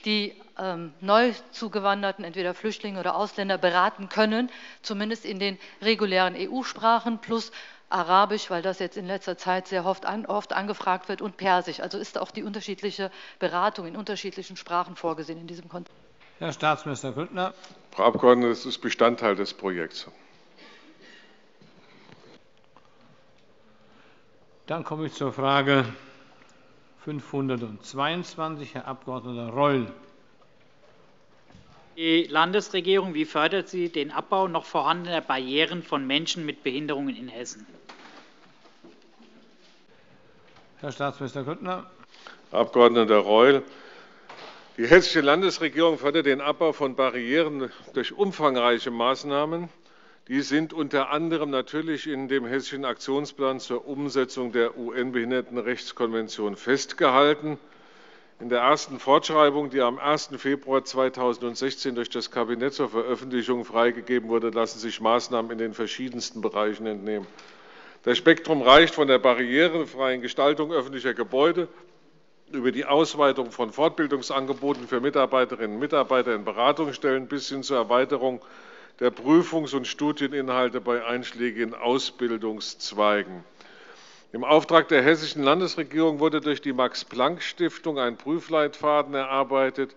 die ähm, neu zugewanderten, entweder Flüchtlinge oder Ausländer, beraten können, zumindest in den regulären EU-Sprachen plus Arabisch, weil das jetzt in letzter Zeit sehr oft, an, oft, angefragt wird, und Persisch. Also ist auch die unterschiedliche Beratung in unterschiedlichen Sprachen vorgesehen in diesem Kontext. Herr Staatsminister Grüttner. Frau Abgeordnete, das ist Bestandteil des Projekts. Dann komme ich zur Frage 522, Herr Abg. Reul. Die Landesregierung, wie fördert sie den Abbau noch vorhandener Barrieren von Menschen mit Behinderungen in Hessen? Herr Staatsminister Grüttner. Herr Abg. Reul, die Hessische Landesregierung fördert den Abbau von Barrieren durch umfangreiche Maßnahmen. Die sind unter anderem natürlich in dem Hessischen Aktionsplan zur Umsetzung der UN-Behindertenrechtskonvention festgehalten. In der ersten Fortschreibung, die am 1. Februar 2016 durch das Kabinett zur Veröffentlichung freigegeben wurde, lassen sich Maßnahmen in den verschiedensten Bereichen entnehmen. Das Spektrum reicht von der barrierefreien Gestaltung öffentlicher Gebäude über die Ausweitung von Fortbildungsangeboten für Mitarbeiterinnen und Mitarbeiter in Beratungsstellen bis hin zur Erweiterung der Prüfungs- und Studieninhalte bei einschlägigen Ausbildungszweigen. Im Auftrag der Hessischen Landesregierung wurde durch die Max-Planck-Stiftung ein Prüfleitfaden erarbeitet,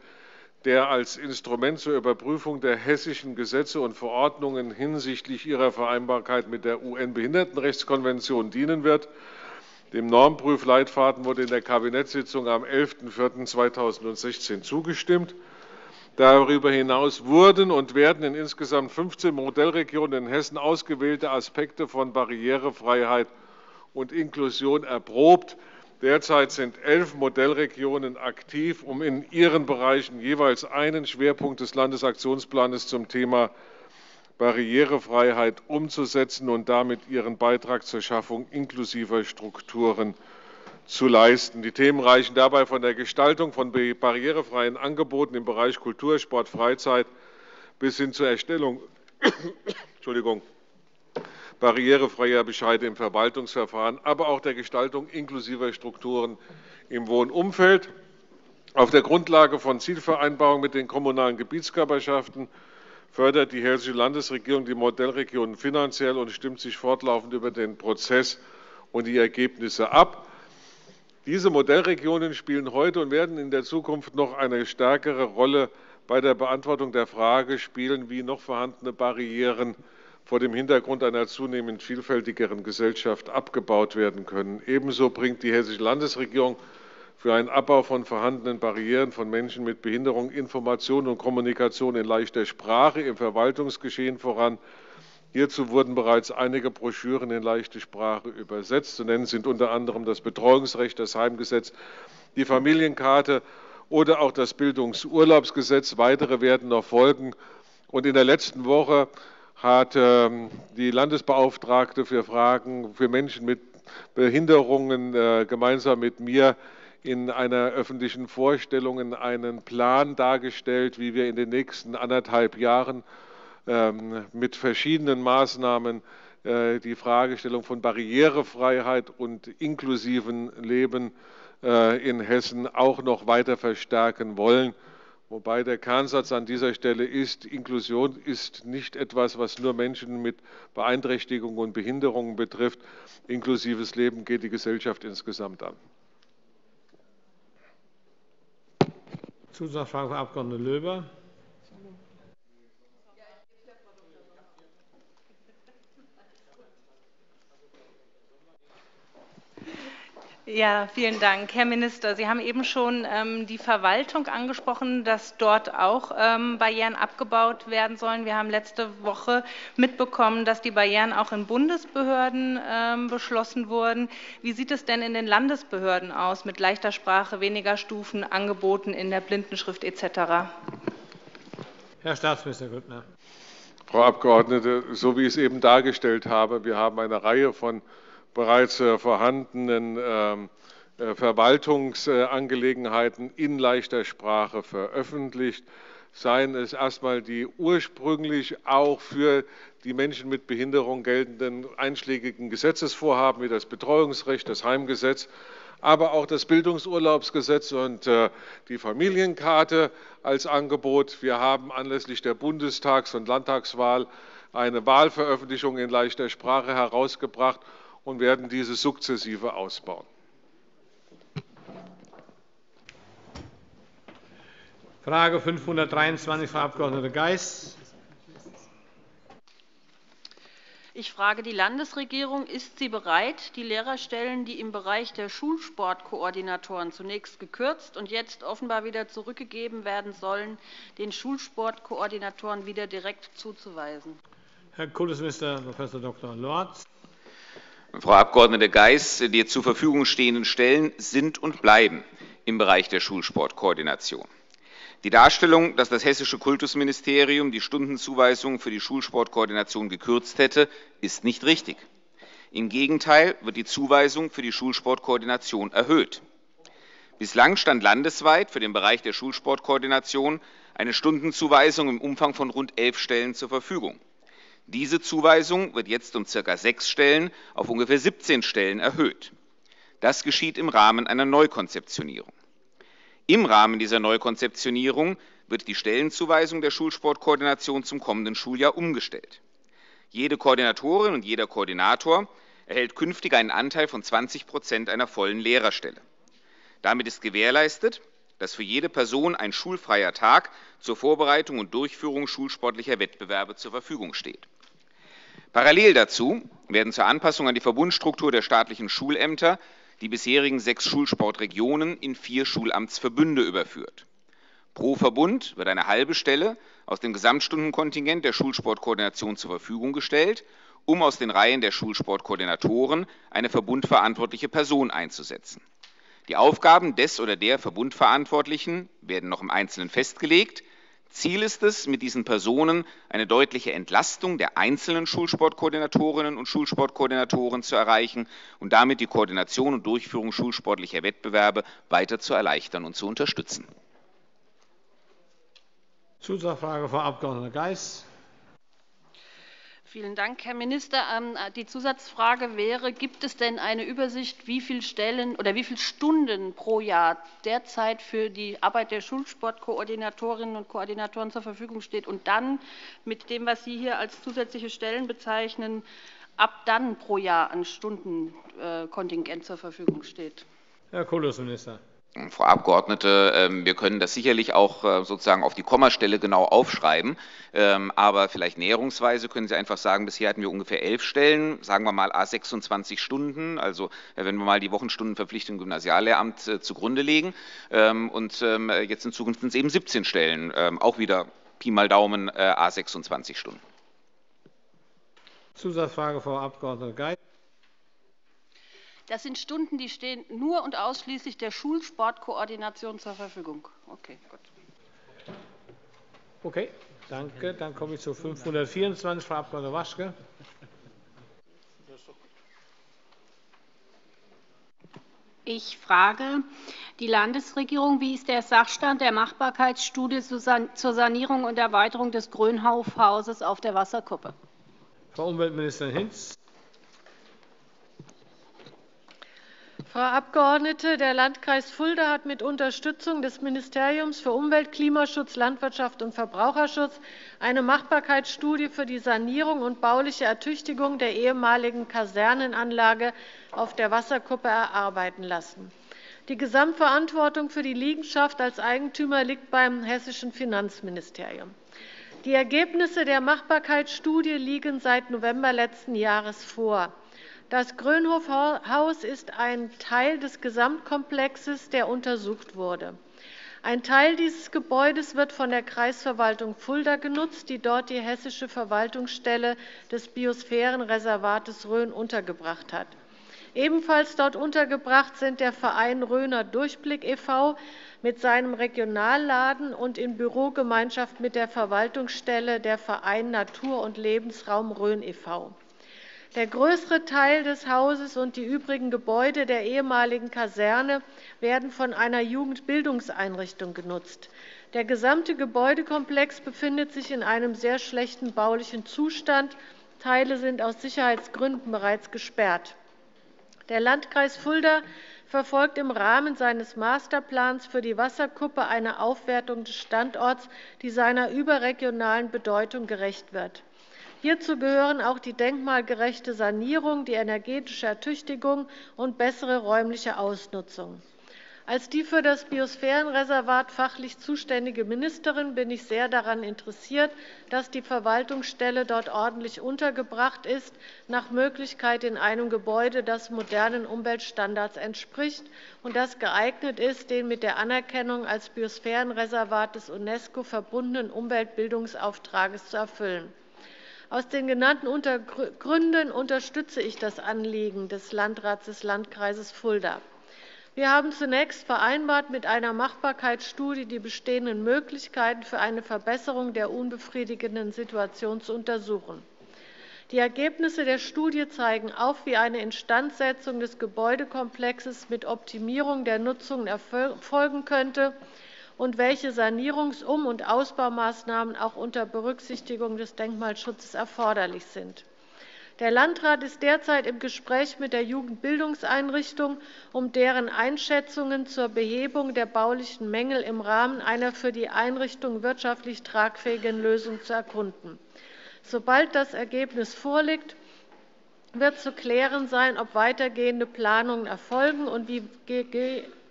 der als Instrument zur Überprüfung der hessischen Gesetze und Verordnungen hinsichtlich ihrer Vereinbarkeit mit der UN-Behindertenrechtskonvention dienen wird. Dem Normprüfleitfaden wurde in der Kabinettssitzung am 11.04.2016 zugestimmt. Darüber hinaus wurden und werden in insgesamt 15 Modellregionen in Hessen ausgewählte Aspekte von Barrierefreiheit und Inklusion erprobt. Derzeit sind elf Modellregionen aktiv, um in ihren Bereichen jeweils einen Schwerpunkt des Landesaktionsplans zum Thema Barrierefreiheit umzusetzen und damit ihren Beitrag zur Schaffung inklusiver Strukturen zu leisten. Die Themen reichen dabei von der Gestaltung von barrierefreien Angeboten im Bereich Kultur, Sport, Freizeit bis hin zur Erstellung Entschuldigung, barrierefreier Bescheide im Verwaltungsverfahren, aber auch der Gestaltung inklusiver Strukturen im Wohnumfeld. Auf der Grundlage von Zielvereinbarungen mit den kommunalen Gebietskörperschaften fördert die Hessische Landesregierung die Modellregionen finanziell und stimmt sich fortlaufend über den Prozess und die Ergebnisse ab. Diese Modellregionen spielen heute und werden in der Zukunft noch eine stärkere Rolle bei der Beantwortung der Frage spielen, wie noch vorhandene Barrieren vor dem Hintergrund einer zunehmend vielfältigeren Gesellschaft abgebaut werden können. Ebenso bringt die Hessische Landesregierung für einen Abbau von vorhandenen Barrieren von Menschen mit Behinderung Information und Kommunikation in leichter Sprache im Verwaltungsgeschehen voran. Hierzu wurden bereits einige Broschüren in leichte Sprache übersetzt. Zu nennen sind unter anderem das Betreuungsrecht, das Heimgesetz, die Familienkarte oder auch das Bildungsurlaubsgesetz. Weitere werden noch folgen. Und in der letzten Woche hat ähm, die Landesbeauftragte für Fragen für Menschen mit Behinderungen äh, gemeinsam mit mir in einer öffentlichen Vorstellung einen Plan dargestellt, wie wir in den nächsten anderthalb Jahren mit verschiedenen Maßnahmen äh, die Fragestellung von Barrierefreiheit und inklusiven Leben äh, in Hessen auch noch weiter verstärken wollen. Wobei der Kernsatz an dieser Stelle ist, Inklusion ist nicht etwas, was nur Menschen mit Beeinträchtigungen und Behinderungen betrifft. Inklusives Leben geht die Gesellschaft insgesamt an. Zusatzfrage, Frau Abg. Löber. Ja, vielen Dank. Herr Minister, Sie haben eben schon ähm, die Verwaltung angesprochen, dass dort auch ähm, Barrieren abgebaut werden sollen. Wir haben letzte Woche mitbekommen, dass die Barrieren auch in Bundesbehörden ähm, beschlossen wurden. Wie sieht es denn in den Landesbehörden aus mit leichter Sprache, weniger Stufen, Angeboten in der Blindenschrift etc.? Herr Staatsminister Grüttner. Frau Abgeordnete, so wie ich es eben dargestellt habe, wir haben eine Reihe von bereits äh, vorhandenen ähm, äh, Verwaltungsangelegenheiten in leichter Sprache veröffentlicht, seien es erstmal die ursprünglich auch für die Menschen mit Behinderung geltenden einschlägigen Gesetzesvorhaben wie das Betreuungsrecht, das Heimgesetz, aber auch das Bildungsurlaubsgesetz und äh, die Familienkarte als Angebot. Wir haben anlässlich der Bundestags- und Landtagswahl eine Wahlveröffentlichung in leichter Sprache herausgebracht und werden diese sukzessive ausbauen. Frage 523, Frau Abg. Geis. Ich frage die Landesregierung, ist sie bereit, die Lehrerstellen, die im Bereich der Schulsportkoordinatoren zunächst gekürzt und jetzt offenbar wieder zurückgegeben werden sollen, den Schulsportkoordinatoren wieder direkt zuzuweisen? Herr Kultusminister Prof. Dr. Lorz. Frau Abg. Geis, die zur Verfügung stehenden Stellen sind und bleiben im Bereich der Schulsportkoordination. Die Darstellung, dass das hessische Kultusministerium die Stundenzuweisungen für die Schulsportkoordination gekürzt hätte, ist nicht richtig. Im Gegenteil wird die Zuweisung für die Schulsportkoordination erhöht. Bislang stand landesweit für den Bereich der Schulsportkoordination eine Stundenzuweisung im Umfang von rund elf Stellen zur Verfügung. Diese Zuweisung wird jetzt um ca. sechs Stellen auf ungefähr 17 Stellen erhöht. Das geschieht im Rahmen einer Neukonzeptionierung. Im Rahmen dieser Neukonzeptionierung wird die Stellenzuweisung der Schulsportkoordination zum kommenden Schuljahr umgestellt. Jede Koordinatorin und jeder Koordinator erhält künftig einen Anteil von 20 Prozent einer vollen Lehrerstelle. Damit ist gewährleistet, dass für jede Person ein schulfreier Tag zur Vorbereitung und Durchführung schulsportlicher Wettbewerbe zur Verfügung steht. Parallel dazu werden zur Anpassung an die Verbundstruktur der staatlichen Schulämter die bisherigen sechs Schulsportregionen in vier Schulamtsverbünde überführt. Pro Verbund wird eine halbe Stelle aus dem Gesamtstundenkontingent der Schulsportkoordination zur Verfügung gestellt, um aus den Reihen der Schulsportkoordinatoren eine verbundverantwortliche Person einzusetzen. Die Aufgaben des oder der Verbundverantwortlichen werden noch im Einzelnen festgelegt. Ziel ist es, mit diesen Personen eine deutliche Entlastung der einzelnen Schulsportkoordinatorinnen und Schulsportkoordinatoren zu erreichen und damit die Koordination und Durchführung schulsportlicher Wettbewerbe weiter zu erleichtern und zu unterstützen. Zusatzfrage, Frau Abg. Geis. Vielen Dank, Herr Minister. Ähm, die Zusatzfrage wäre, gibt es denn eine Übersicht, wie viele Stellen oder wie viele Stunden pro Jahr derzeit für die Arbeit der Schulsportkoordinatorinnen und Koordinatoren zur Verfügung steht und dann mit dem, was Sie hier als zusätzliche Stellen bezeichnen, ab dann pro Jahr an Stundenkontingent zur Verfügung steht? Herr Kultusminister. Frau Abgeordnete, ähm, wir können das sicherlich auch äh, sozusagen auf die Kommastelle genau aufschreiben. Ähm, aber vielleicht näherungsweise können Sie einfach sagen, bisher hatten wir ungefähr elf Stellen, sagen wir mal a 26 Stunden, also äh, wenn wir mal die Wochenstundenverpflichtung im Gymnasiallehramt äh, zugrunde legen. Ähm, und jetzt in Zukunft sind es eben 17 Stellen, auch wieder Pi mal Daumen a 26 Stunden. Zusatzfrage, Frau Abg. Geis. Das sind Stunden, die stehen nur und ausschließlich der Schulsportkoordination zur Verfügung. Okay, gut. Okay, danke. Dann komme ich zu 524, Frau Abg. Waschke. Ich frage die Landesregierung, wie ist der Sachstand der Machbarkeitsstudie zur Sanierung und Erweiterung des Grönhof-Hauses auf der Wasserkuppe? Frau Umweltministerin Hinz. Frau Abgeordnete, der Landkreis Fulda hat mit Unterstützung des Ministeriums für Umwelt, Klimaschutz, Landwirtschaft und Verbraucherschutz eine Machbarkeitsstudie für die Sanierung und bauliche Ertüchtigung der ehemaligen Kasernenanlage auf der Wasserkuppe erarbeiten lassen. Die Gesamtverantwortung für die Liegenschaft als Eigentümer liegt beim Hessischen Finanzministerium. Die Ergebnisse der Machbarkeitsstudie liegen seit November letzten Jahres vor. Das Grönhofhaus ist ein Teil des Gesamtkomplexes, der untersucht wurde. Ein Teil dieses Gebäudes wird von der Kreisverwaltung Fulda genutzt, die dort die hessische Verwaltungsstelle des Biosphärenreservates Rhön untergebracht hat. Ebenfalls dort untergebracht sind der Verein Rhöner Durchblick e.V. mit seinem Regionalladen und in Bürogemeinschaft mit der Verwaltungsstelle der Verein Natur- und Lebensraum Rhön e.V. Der größere Teil des Hauses und die übrigen Gebäude der ehemaligen Kaserne werden von einer Jugendbildungseinrichtung genutzt. Der gesamte Gebäudekomplex befindet sich in einem sehr schlechten baulichen Zustand. Teile sind aus Sicherheitsgründen bereits gesperrt. Der Landkreis Fulda verfolgt im Rahmen seines Masterplans für die Wasserkuppe eine Aufwertung des Standorts, die seiner überregionalen Bedeutung gerecht wird. Hierzu gehören auch die denkmalgerechte Sanierung, die energetische Ertüchtigung und bessere räumliche Ausnutzung. Als die für das Biosphärenreservat fachlich zuständige Ministerin bin ich sehr daran interessiert, dass die Verwaltungsstelle dort ordentlich untergebracht ist, nach Möglichkeit in einem Gebäude, das modernen Umweltstandards entspricht und das geeignet ist, den mit der Anerkennung als Biosphärenreservat des UNESCO verbundenen Umweltbildungsauftrages zu erfüllen. Aus den genannten Gründen unterstütze ich das Anliegen des Landrats des Landkreises Fulda. Wir haben zunächst vereinbart, mit einer Machbarkeitsstudie die bestehenden Möglichkeiten für eine Verbesserung der unbefriedigenden Situation zu untersuchen. Die Ergebnisse der Studie zeigen auf, wie eine Instandsetzung des Gebäudekomplexes mit Optimierung der Nutzung erfolgen könnte und welche Sanierungs-, Um- und Ausbaumaßnahmen auch unter Berücksichtigung des Denkmalschutzes erforderlich sind. Der Landrat ist derzeit im Gespräch mit der Jugendbildungseinrichtung, um deren Einschätzungen zur Behebung der baulichen Mängel im Rahmen einer für die Einrichtung wirtschaftlich tragfähigen Lösung zu erkunden. Sobald das Ergebnis vorliegt, wird zu klären sein, ob weitergehende Planungen erfolgen und wie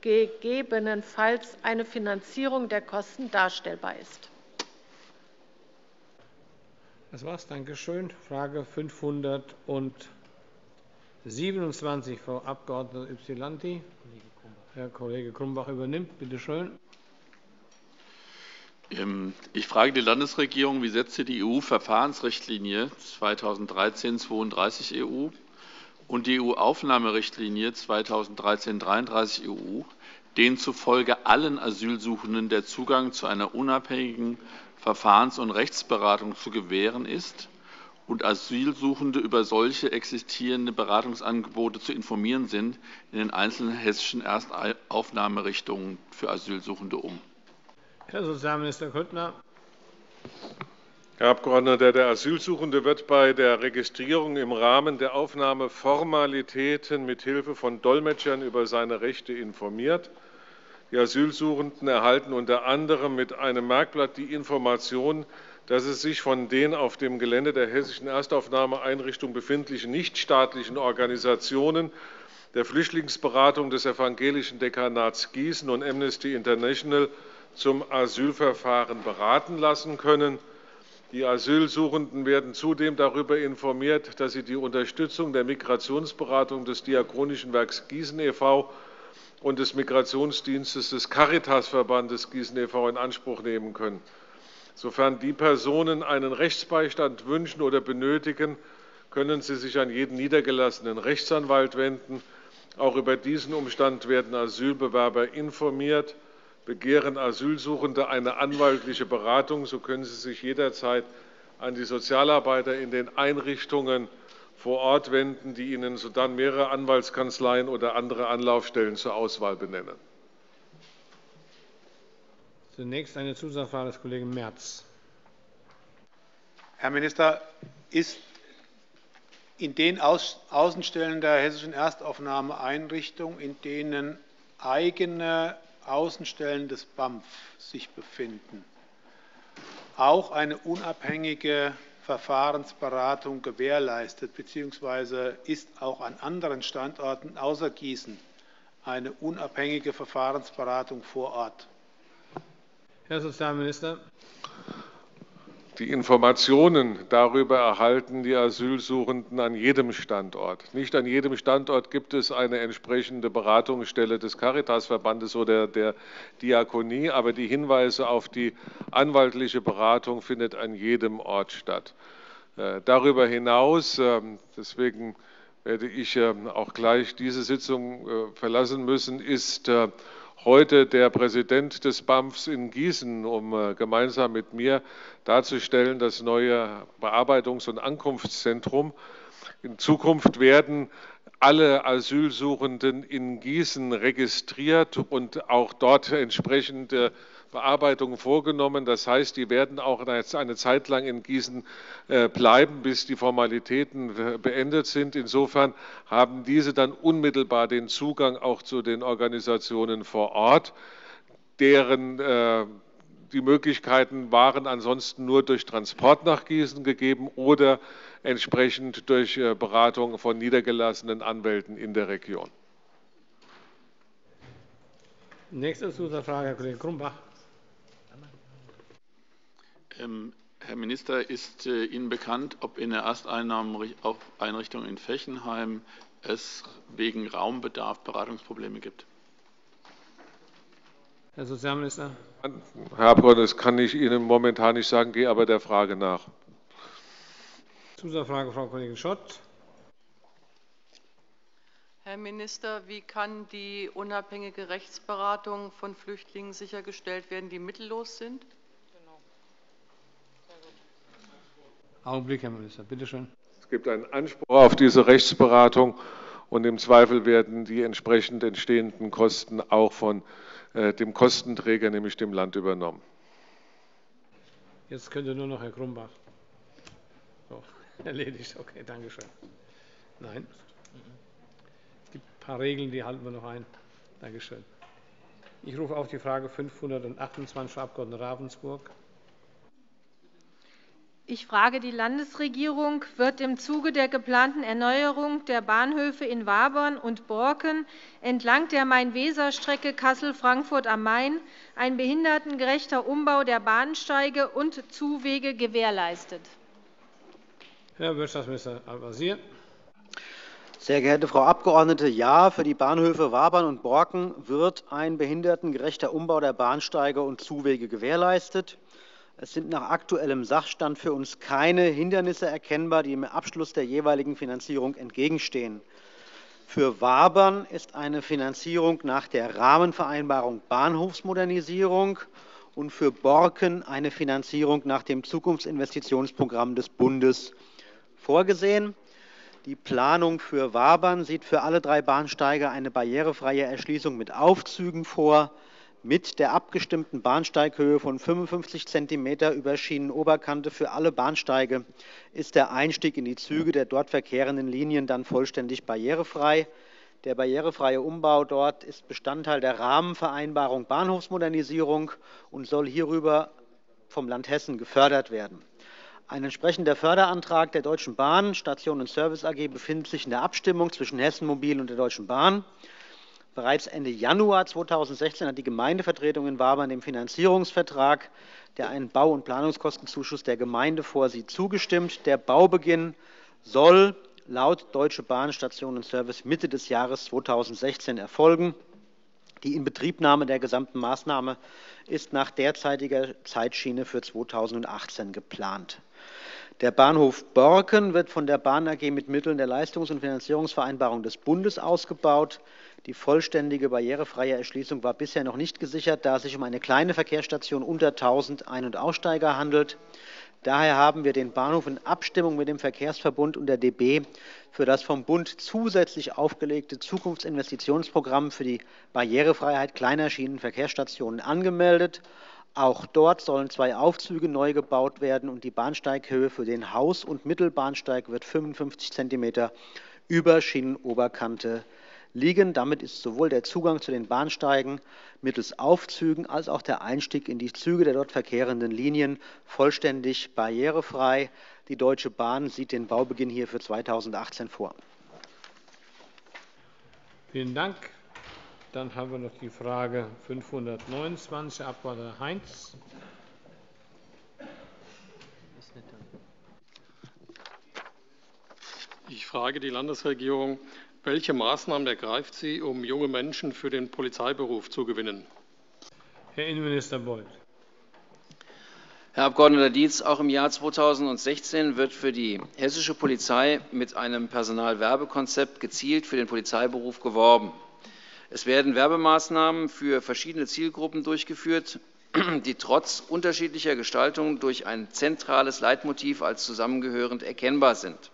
gegebenenfalls eine Finanzierung der Kosten darstellbar ist. Das war's. Danke schön. Frage 527, Frau Abg. Ypsilanti. Herr Kollege Grumbach übernimmt. Bitte schön. Ähm, ich frage die Landesregierung, wie setzt sie die EU-Verfahrensrichtlinie 2013-32 EU und die EU-Aufnahmerichtlinie 2013-33 EU, denen zufolge allen Asylsuchenden der Zugang zu einer unabhängigen Verfahrens- und Rechtsberatung zu gewähren ist und Asylsuchende über solche existierende Beratungsangebote zu informieren sind, in den einzelnen hessischen Erstaufnahmerichtungen für Asylsuchende um. Herr Sozialminister Grüttner. Herr Abgeordneter, der Asylsuchende wird bei der Registrierung im Rahmen der Aufnahmeformalitäten mit Hilfe von Dolmetschern über seine Rechte informiert. Die Asylsuchenden erhalten unter anderem mit einem Merkblatt die Information, dass es sich von den auf dem Gelände der hessischen Erstaufnahmeeinrichtung befindlichen nichtstaatlichen Organisationen der Flüchtlingsberatung des Evangelischen Dekanats Gießen und Amnesty International zum Asylverfahren beraten lassen können. Die Asylsuchenden werden zudem darüber informiert, dass sie die Unterstützung der Migrationsberatung des Diakonischen Werks Gießen e.V und des Migrationsdienstes des Caritasverbandes Gießen e.V. in Anspruch nehmen können. Sofern die Personen einen Rechtsbeistand wünschen oder benötigen, können sie sich an jeden niedergelassenen Rechtsanwalt wenden. Auch über diesen Umstand werden Asylbewerber informiert. Begehren Asylsuchende eine anwaltliche Beratung, so können sie sich jederzeit an die Sozialarbeiter in den Einrichtungen vor Ort wenden, die Ihnen sodann mehrere Anwaltskanzleien oder andere Anlaufstellen zur Auswahl benennen. Zunächst eine Zusatzfrage des Kollegen Merz. Herr Minister, ist in den Außenstellen der hessischen Erstaufnahmeeinrichtung, in denen eigene Außenstellen des BAMF sich befinden, auch eine unabhängige Verfahrensberatung gewährleistet, beziehungsweise ist auch an anderen Standorten außer Gießen eine unabhängige Verfahrensberatung vor Ort? Herr Sozialminister. Die Informationen darüber erhalten die Asylsuchenden an jedem Standort. Nicht an jedem Standort gibt es eine entsprechende Beratungsstelle des Caritasverbandes oder der Diakonie, aber die Hinweise auf die anwaltliche Beratung findet an jedem Ort statt. Äh, darüber hinaus, ähm, deswegen werde ich ähm, auch gleich diese Sitzung äh, verlassen müssen, ist äh, heute der Präsident des BAMFs in Gießen, um äh, gemeinsam mit mir darzustellen, das neue Bearbeitungs- und Ankunftszentrum. In Zukunft werden alle Asylsuchenden in Gießen registriert und auch dort entsprechende Bearbeitungen vorgenommen. Das heißt, die werden auch eine Zeit lang in Gießen äh, bleiben, bis die Formalitäten äh, beendet sind. Insofern haben diese dann unmittelbar den Zugang auch zu den Organisationen vor Ort, deren äh, die Möglichkeiten waren ansonsten nur durch Transport nach Gießen gegeben oder entsprechend durch Beratung von niedergelassenen Anwälten in der Region. Nächste Zusatzfrage, Herr Kollege Grumbach. Ähm, Herr Minister, ist äh, Ihnen bekannt, ob in der Ersteinnahmeeinrichtung in Fechenheim es wegen Raumbedarf Beratungsprobleme gibt? Herr Sozialminister. Herr Abgeordneter, das kann ich Ihnen momentan nicht sagen, gehe aber der Frage nach. Zusatzfrage, Frau Kollegin Schott. Herr Minister, wie kann die unabhängige Rechtsberatung von Flüchtlingen sichergestellt werden, die mittellos sind? Augenblick, Herr Minister, bitte schön. Es gibt einen Anspruch auf diese Rechtsberatung und im Zweifel werden die entsprechend entstehenden Kosten auch von äh, dem Kostenträger, nämlich dem Land, übernommen. Jetzt könnte nur noch Herr Grumbach. So, erledigt. Okay, danke schön. Nein. Es gibt ein paar Regeln, die halten wir noch ein. Danke schön. Ich rufe auf die Frage 528 Frau Abg. Ravensburg. Ich frage die Landesregierung, wird im Zuge der geplanten Erneuerung der Bahnhöfe in Wabern und Borken entlang der Main-Weser-Strecke Kassel-Frankfurt am Main ein behindertengerechter Umbau der Bahnsteige und Zuwege gewährleistet? Herr Wirtschaftsminister Al-Wazir. Sehr geehrte Frau Abgeordnete, ja, für die Bahnhöfe Wabern und Borken wird ein behindertengerechter Umbau der Bahnsteige und Zuwege gewährleistet. Es sind nach aktuellem Sachstand für uns keine Hindernisse erkennbar, die im Abschluss der jeweiligen Finanzierung entgegenstehen. Für Wabern ist eine Finanzierung nach der Rahmenvereinbarung Bahnhofsmodernisierung und für Borken eine Finanzierung nach dem Zukunftsinvestitionsprogramm des Bundes vorgesehen. Die Planung für Wabern sieht für alle drei Bahnsteige eine barrierefreie Erschließung mit Aufzügen vor mit der abgestimmten Bahnsteighöhe von 55 cm über Schienenoberkante für alle Bahnsteige ist der Einstieg in die Züge der dort verkehrenden Linien dann vollständig barrierefrei. Der barrierefreie Umbau dort ist Bestandteil der Rahmenvereinbarung Bahnhofsmodernisierung und soll hierüber vom Land Hessen gefördert werden. Ein entsprechender Förderantrag der Deutschen Bahn, Station und Service AG, befindet sich in der Abstimmung zwischen Hessen Mobil und der Deutschen Bahn. Bereits Ende Januar 2016 hat die Gemeindevertretung in Wabern dem Finanzierungsvertrag, der einen Bau- und Planungskostenzuschuss der Gemeinde vorsieht, zugestimmt. Der Baubeginn soll laut Deutsche Bahn Station und Service Mitte des Jahres 2016 erfolgen. Die Inbetriebnahme der gesamten Maßnahme ist nach derzeitiger Zeitschiene für 2018 geplant. Der Bahnhof Borken wird von der Bahn AG mit Mitteln der Leistungs- und Finanzierungsvereinbarung des Bundes ausgebaut. Die vollständige barrierefreie Erschließung war bisher noch nicht gesichert, da es sich um eine kleine Verkehrsstation unter 1000 Ein- und Aussteiger handelt. Daher haben wir den Bahnhof in Abstimmung mit dem Verkehrsverbund und der DB für das vom Bund zusätzlich aufgelegte Zukunftsinvestitionsprogramm für die Barrierefreiheit kleiner Schienenverkehrsstationen angemeldet. Auch dort sollen zwei Aufzüge neu gebaut werden und die Bahnsteighöhe für den Haus- und Mittelbahnsteig wird 55 cm über Schienenoberkante liegen. Damit ist sowohl der Zugang zu den Bahnsteigen mittels Aufzügen als auch der Einstieg in die Züge der dort verkehrenden Linien vollständig barrierefrei. Die Deutsche Bahn sieht den Baubeginn hier für 2018 vor. Vielen Dank. Dann haben wir noch die Frage 529, Abg. Heinz. Ich frage die Landesregierung, welche Maßnahmen ergreift sie, um junge Menschen für den Polizeiberuf zu gewinnen? Herr Innenminister Beuth. Herr Abg. Dietz, auch im Jahr 2016 wird für die hessische Polizei mit einem Personalwerbekonzept gezielt für den Polizeiberuf geworben. Es werden Werbemaßnahmen für verschiedene Zielgruppen durchgeführt, die trotz unterschiedlicher Gestaltung durch ein zentrales Leitmotiv als zusammengehörend erkennbar sind.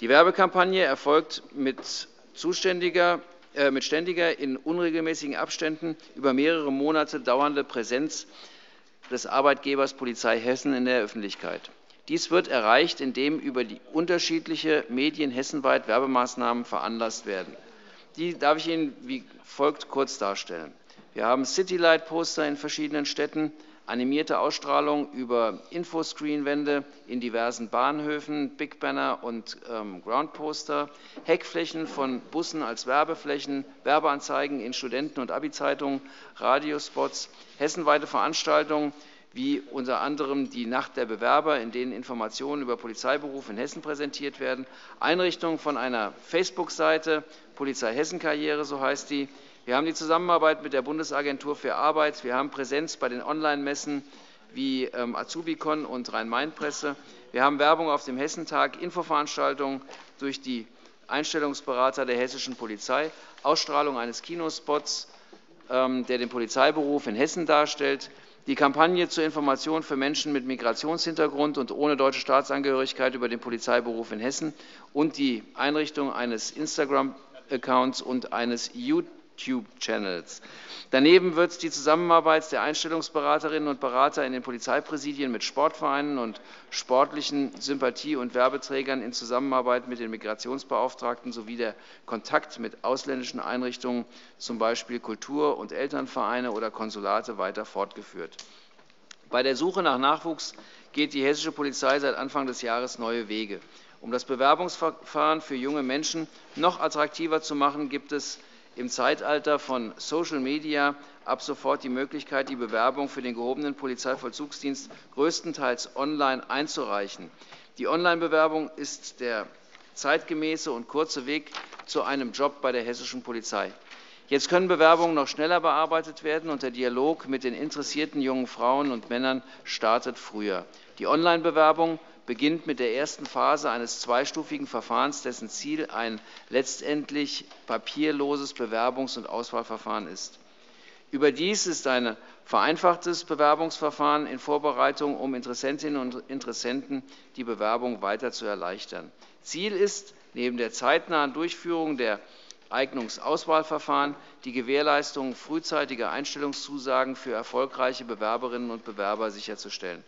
Die Werbekampagne erfolgt mit, äh, mit ständiger, in unregelmäßigen Abständen über mehrere Monate dauernde Präsenz des Arbeitgebers Polizei Hessen in der Öffentlichkeit. Dies wird erreicht, indem über die unterschiedliche Medien hessenweit Werbemaßnahmen veranlasst werden. Die darf ich Ihnen wie folgt kurz darstellen. Wir haben Citylight-Poster in verschiedenen Städten, animierte Ausstrahlung über Infoscreenwände in diversen Bahnhöfen, Big Banner und ähm, Groundposter, Heckflächen von Bussen als Werbeflächen, Werbeanzeigen in Studenten- und Abi-Zeitungen, Radiospots, hessenweite Veranstaltungen wie unter anderem die Nacht der Bewerber, in denen Informationen über Polizeiberufe in Hessen präsentiert werden, Einrichtung von einer Facebook-Seite, Polizei Hessen Karriere, so heißt die, wir haben die Zusammenarbeit mit der Bundesagentur für Arbeit. Wir haben Präsenz bei den Online-Messen wie ähm, Azubicon und Rhein-Main-Presse. Wir haben Werbung auf dem Hessentag, Infoveranstaltungen durch die Einstellungsberater der hessischen Polizei, Ausstrahlung eines Kinospots, ähm, der den Polizeiberuf in Hessen darstellt, die Kampagne zur Information für Menschen mit Migrationshintergrund und ohne deutsche Staatsangehörigkeit über den Polizeiberuf in Hessen und die Einrichtung eines Instagram-Accounts und eines YouTube YouTube-Channels. Daneben wird die Zusammenarbeit der Einstellungsberaterinnen und Berater in den Polizeipräsidien mit Sportvereinen und sportlichen Sympathie- und Werbeträgern in Zusammenarbeit mit den Migrationsbeauftragten sowie der Kontakt mit ausländischen Einrichtungen, z. B. Kultur- und Elternvereine oder Konsulate, weiter fortgeführt. Bei der Suche nach Nachwuchs geht die hessische Polizei seit Anfang des Jahres neue Wege. Um das Bewerbungsverfahren für junge Menschen noch attraktiver zu machen, gibt es im Zeitalter von Social Media ab sofort die Möglichkeit, die Bewerbung für den gehobenen Polizeivollzugsdienst größtenteils online einzureichen. Die Online-Bewerbung ist der zeitgemäße und kurze Weg zu einem Job bei der hessischen Polizei. Jetzt können Bewerbungen noch schneller bearbeitet werden, und der Dialog mit den interessierten jungen Frauen und Männern startet früher. Die Online-Bewerbung beginnt mit der ersten Phase eines zweistufigen Verfahrens, dessen Ziel ein letztendlich papierloses Bewerbungs- und Auswahlverfahren ist. Überdies ist ein vereinfachtes Bewerbungsverfahren in Vorbereitung, um Interessentinnen und Interessenten die Bewerbung weiter zu erleichtern. Ziel ist, neben der zeitnahen Durchführung der Eignungsauswahlverfahren die Gewährleistung frühzeitiger Einstellungszusagen für erfolgreiche Bewerberinnen und Bewerber sicherzustellen.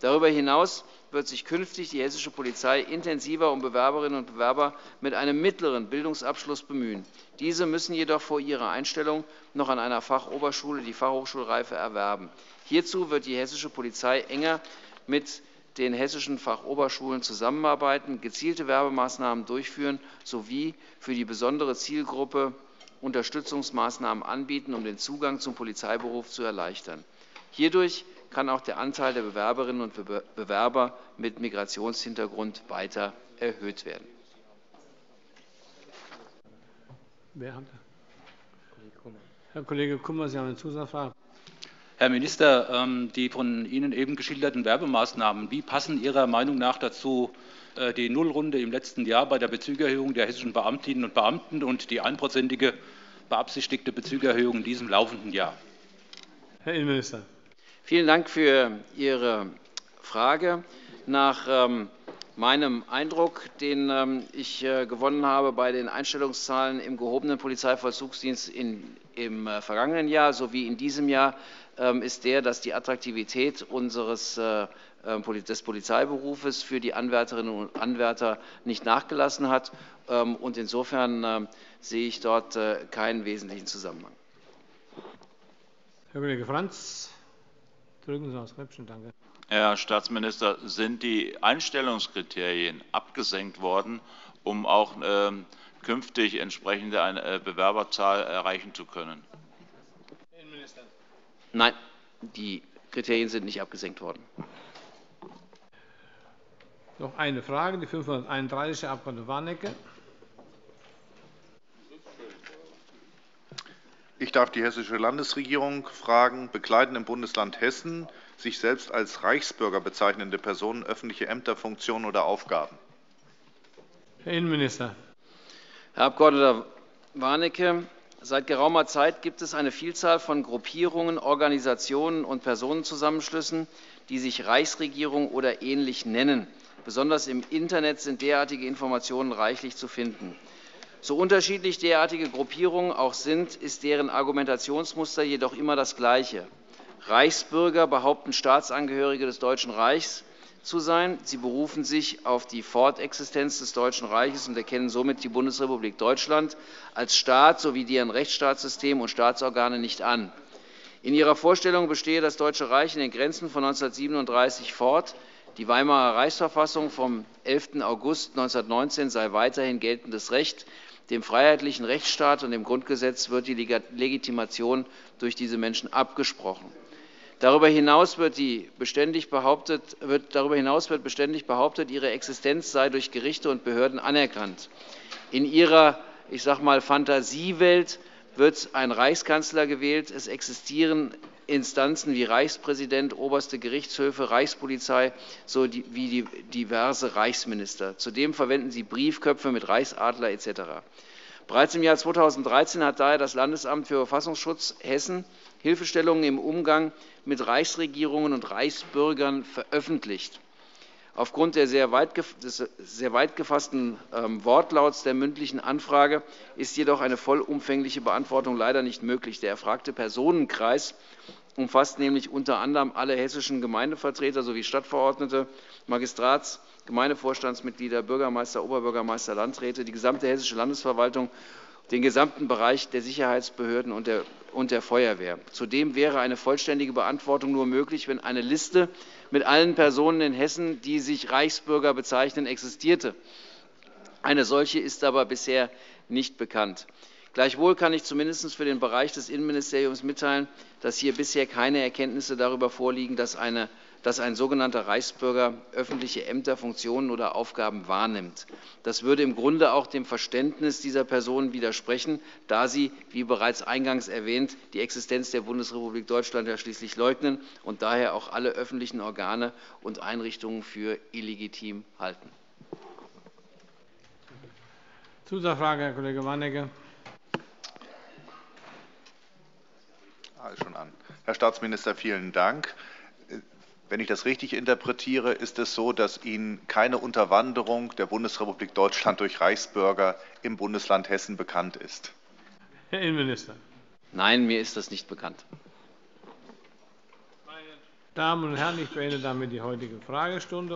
Darüber hinaus wird sich künftig die hessische Polizei intensiver um Bewerberinnen und Bewerber mit einem mittleren Bildungsabschluss bemühen. Diese müssen jedoch vor ihrer Einstellung noch an einer Fachoberschule die Fachhochschulreife erwerben. Hierzu wird die hessische Polizei enger mit den hessischen Fachoberschulen zusammenarbeiten, gezielte Werbemaßnahmen durchführen sowie für die besondere Zielgruppe Unterstützungsmaßnahmen anbieten, um den Zugang zum Polizeiberuf zu erleichtern. Hierdurch kann auch der Anteil der Bewerberinnen und Bewerber mit Migrationshintergrund weiter erhöht werden. Herr Kollege Kummer, Sie haben eine Zusatzfrage. Herr Minister, ähm, die von Ihnen eben geschilderten Werbemaßnahmen, wie passen Ihrer Meinung nach dazu äh, die Nullrunde im letzten Jahr bei der Bezügerhöhung der hessischen Beamtinnen und Beamten und die einprozentige beabsichtigte Bezügerhöhung in diesem laufenden Jahr? Herr Innenminister. Vielen Dank für Ihre Frage. Nach ähm, meinem Eindruck, den ähm, ich äh, gewonnen habe bei den Einstellungszahlen im gehobenen Polizeivollzugsdienst im äh, vergangenen Jahr sowie in diesem Jahr, ähm, ist der, dass die Attraktivität unseres äh, des Polizeiberufes für die Anwärterinnen und Anwärter nicht nachgelassen hat. Insofern sehe ich dort keinen wesentlichen Zusammenhang. Herr Kollege Franz. Drücken Sie Knöpfchen, danke. Herr Staatsminister, sind die Einstellungskriterien abgesenkt worden, um auch ähm, künftig entsprechende eine äh, Bewerberzahl erreichen zu können? Nein, die Kriterien sind nicht abgesenkt worden. Noch eine Frage, die 531, Herr Abg. Warnecke. Ich darf die Hessische Landesregierung fragen, bekleiden im Bundesland Hessen sich selbst als Reichsbürger bezeichnende Personen öffentliche Ämter, Funktionen oder Aufgaben? Herr Innenminister. Herr Abg. Warnecke, seit geraumer Zeit gibt es eine Vielzahl von Gruppierungen, Organisationen und Personenzusammenschlüssen, die sich Reichsregierung oder ähnlich nennen. Besonders im Internet sind derartige Informationen reichlich zu finden. So unterschiedlich derartige Gruppierungen auch sind, ist deren Argumentationsmuster jedoch immer das gleiche. Reichsbürger behaupten, Staatsangehörige des Deutschen Reichs zu sein. Sie berufen sich auf die Fortexistenz des Deutschen Reiches und erkennen somit die Bundesrepublik Deutschland als Staat sowie deren Rechtsstaatssystem und Staatsorgane nicht an. In ihrer Vorstellung bestehe das Deutsche Reich in den Grenzen von 1937 fort. Die Weimarer Reichsverfassung vom 11. August 1919 sei weiterhin geltendes Recht. Dem freiheitlichen Rechtsstaat und dem Grundgesetz wird die Legitimation durch diese Menschen abgesprochen. Darüber hinaus wird, beständig behauptet, wird darüber hinaus wird beständig behauptet, ihre Existenz sei durch Gerichte und Behörden anerkannt. In ihrer ich sage mal, Fantasiewelt wird ein Reichskanzler gewählt. Es existieren Instanzen wie Reichspräsident, oberste Gerichtshöfe, Reichspolizei sowie diverse Reichsminister. Zudem verwenden sie Briefköpfe mit Reichsadler etc. Bereits im Jahr 2013 hat daher das Landesamt für Verfassungsschutz Hessen Hilfestellungen im Umgang mit Reichsregierungen und Reichsbürgern veröffentlicht. Aufgrund des sehr weit gefassten ähm, Wortlauts der mündlichen Anfrage ist jedoch eine vollumfängliche Beantwortung leider nicht möglich. Der erfragte Personenkreis umfasst nämlich unter anderem alle hessischen Gemeindevertreter sowie Stadtverordnete, Magistrats-, Gemeindevorstandsmitglieder, Bürgermeister, Oberbürgermeister, Landräte, die gesamte hessische Landesverwaltung, den gesamten Bereich der Sicherheitsbehörden und der und der Feuerwehr. Zudem wäre eine vollständige Beantwortung nur möglich, wenn eine Liste mit allen Personen in Hessen, die sich Reichsbürger bezeichnen, existierte. Eine solche ist aber bisher nicht bekannt. Gleichwohl kann ich zumindest für den Bereich des Innenministeriums mitteilen, dass hier bisher keine Erkenntnisse darüber vorliegen, dass eine dass ein sogenannter Reichsbürger öffentliche Ämter, Funktionen oder Aufgaben wahrnimmt. Das würde im Grunde auch dem Verständnis dieser Personen widersprechen, da sie, wie bereits eingangs erwähnt, die Existenz der Bundesrepublik Deutschland ja schließlich leugnen und daher auch alle öffentlichen Organe und Einrichtungen für illegitim halten. Zusatzfrage, Herr Kollege Warnecke. Alles schon an. Herr Staatsminister, vielen Dank. Wenn ich das richtig interpretiere, ist es so, dass Ihnen keine Unterwanderung der Bundesrepublik Deutschland durch Reichsbürger im Bundesland Hessen bekannt ist. Herr Innenminister. Nein, mir ist das nicht bekannt. Meine Damen und Herren, ich beende damit die heutige Fragestunde.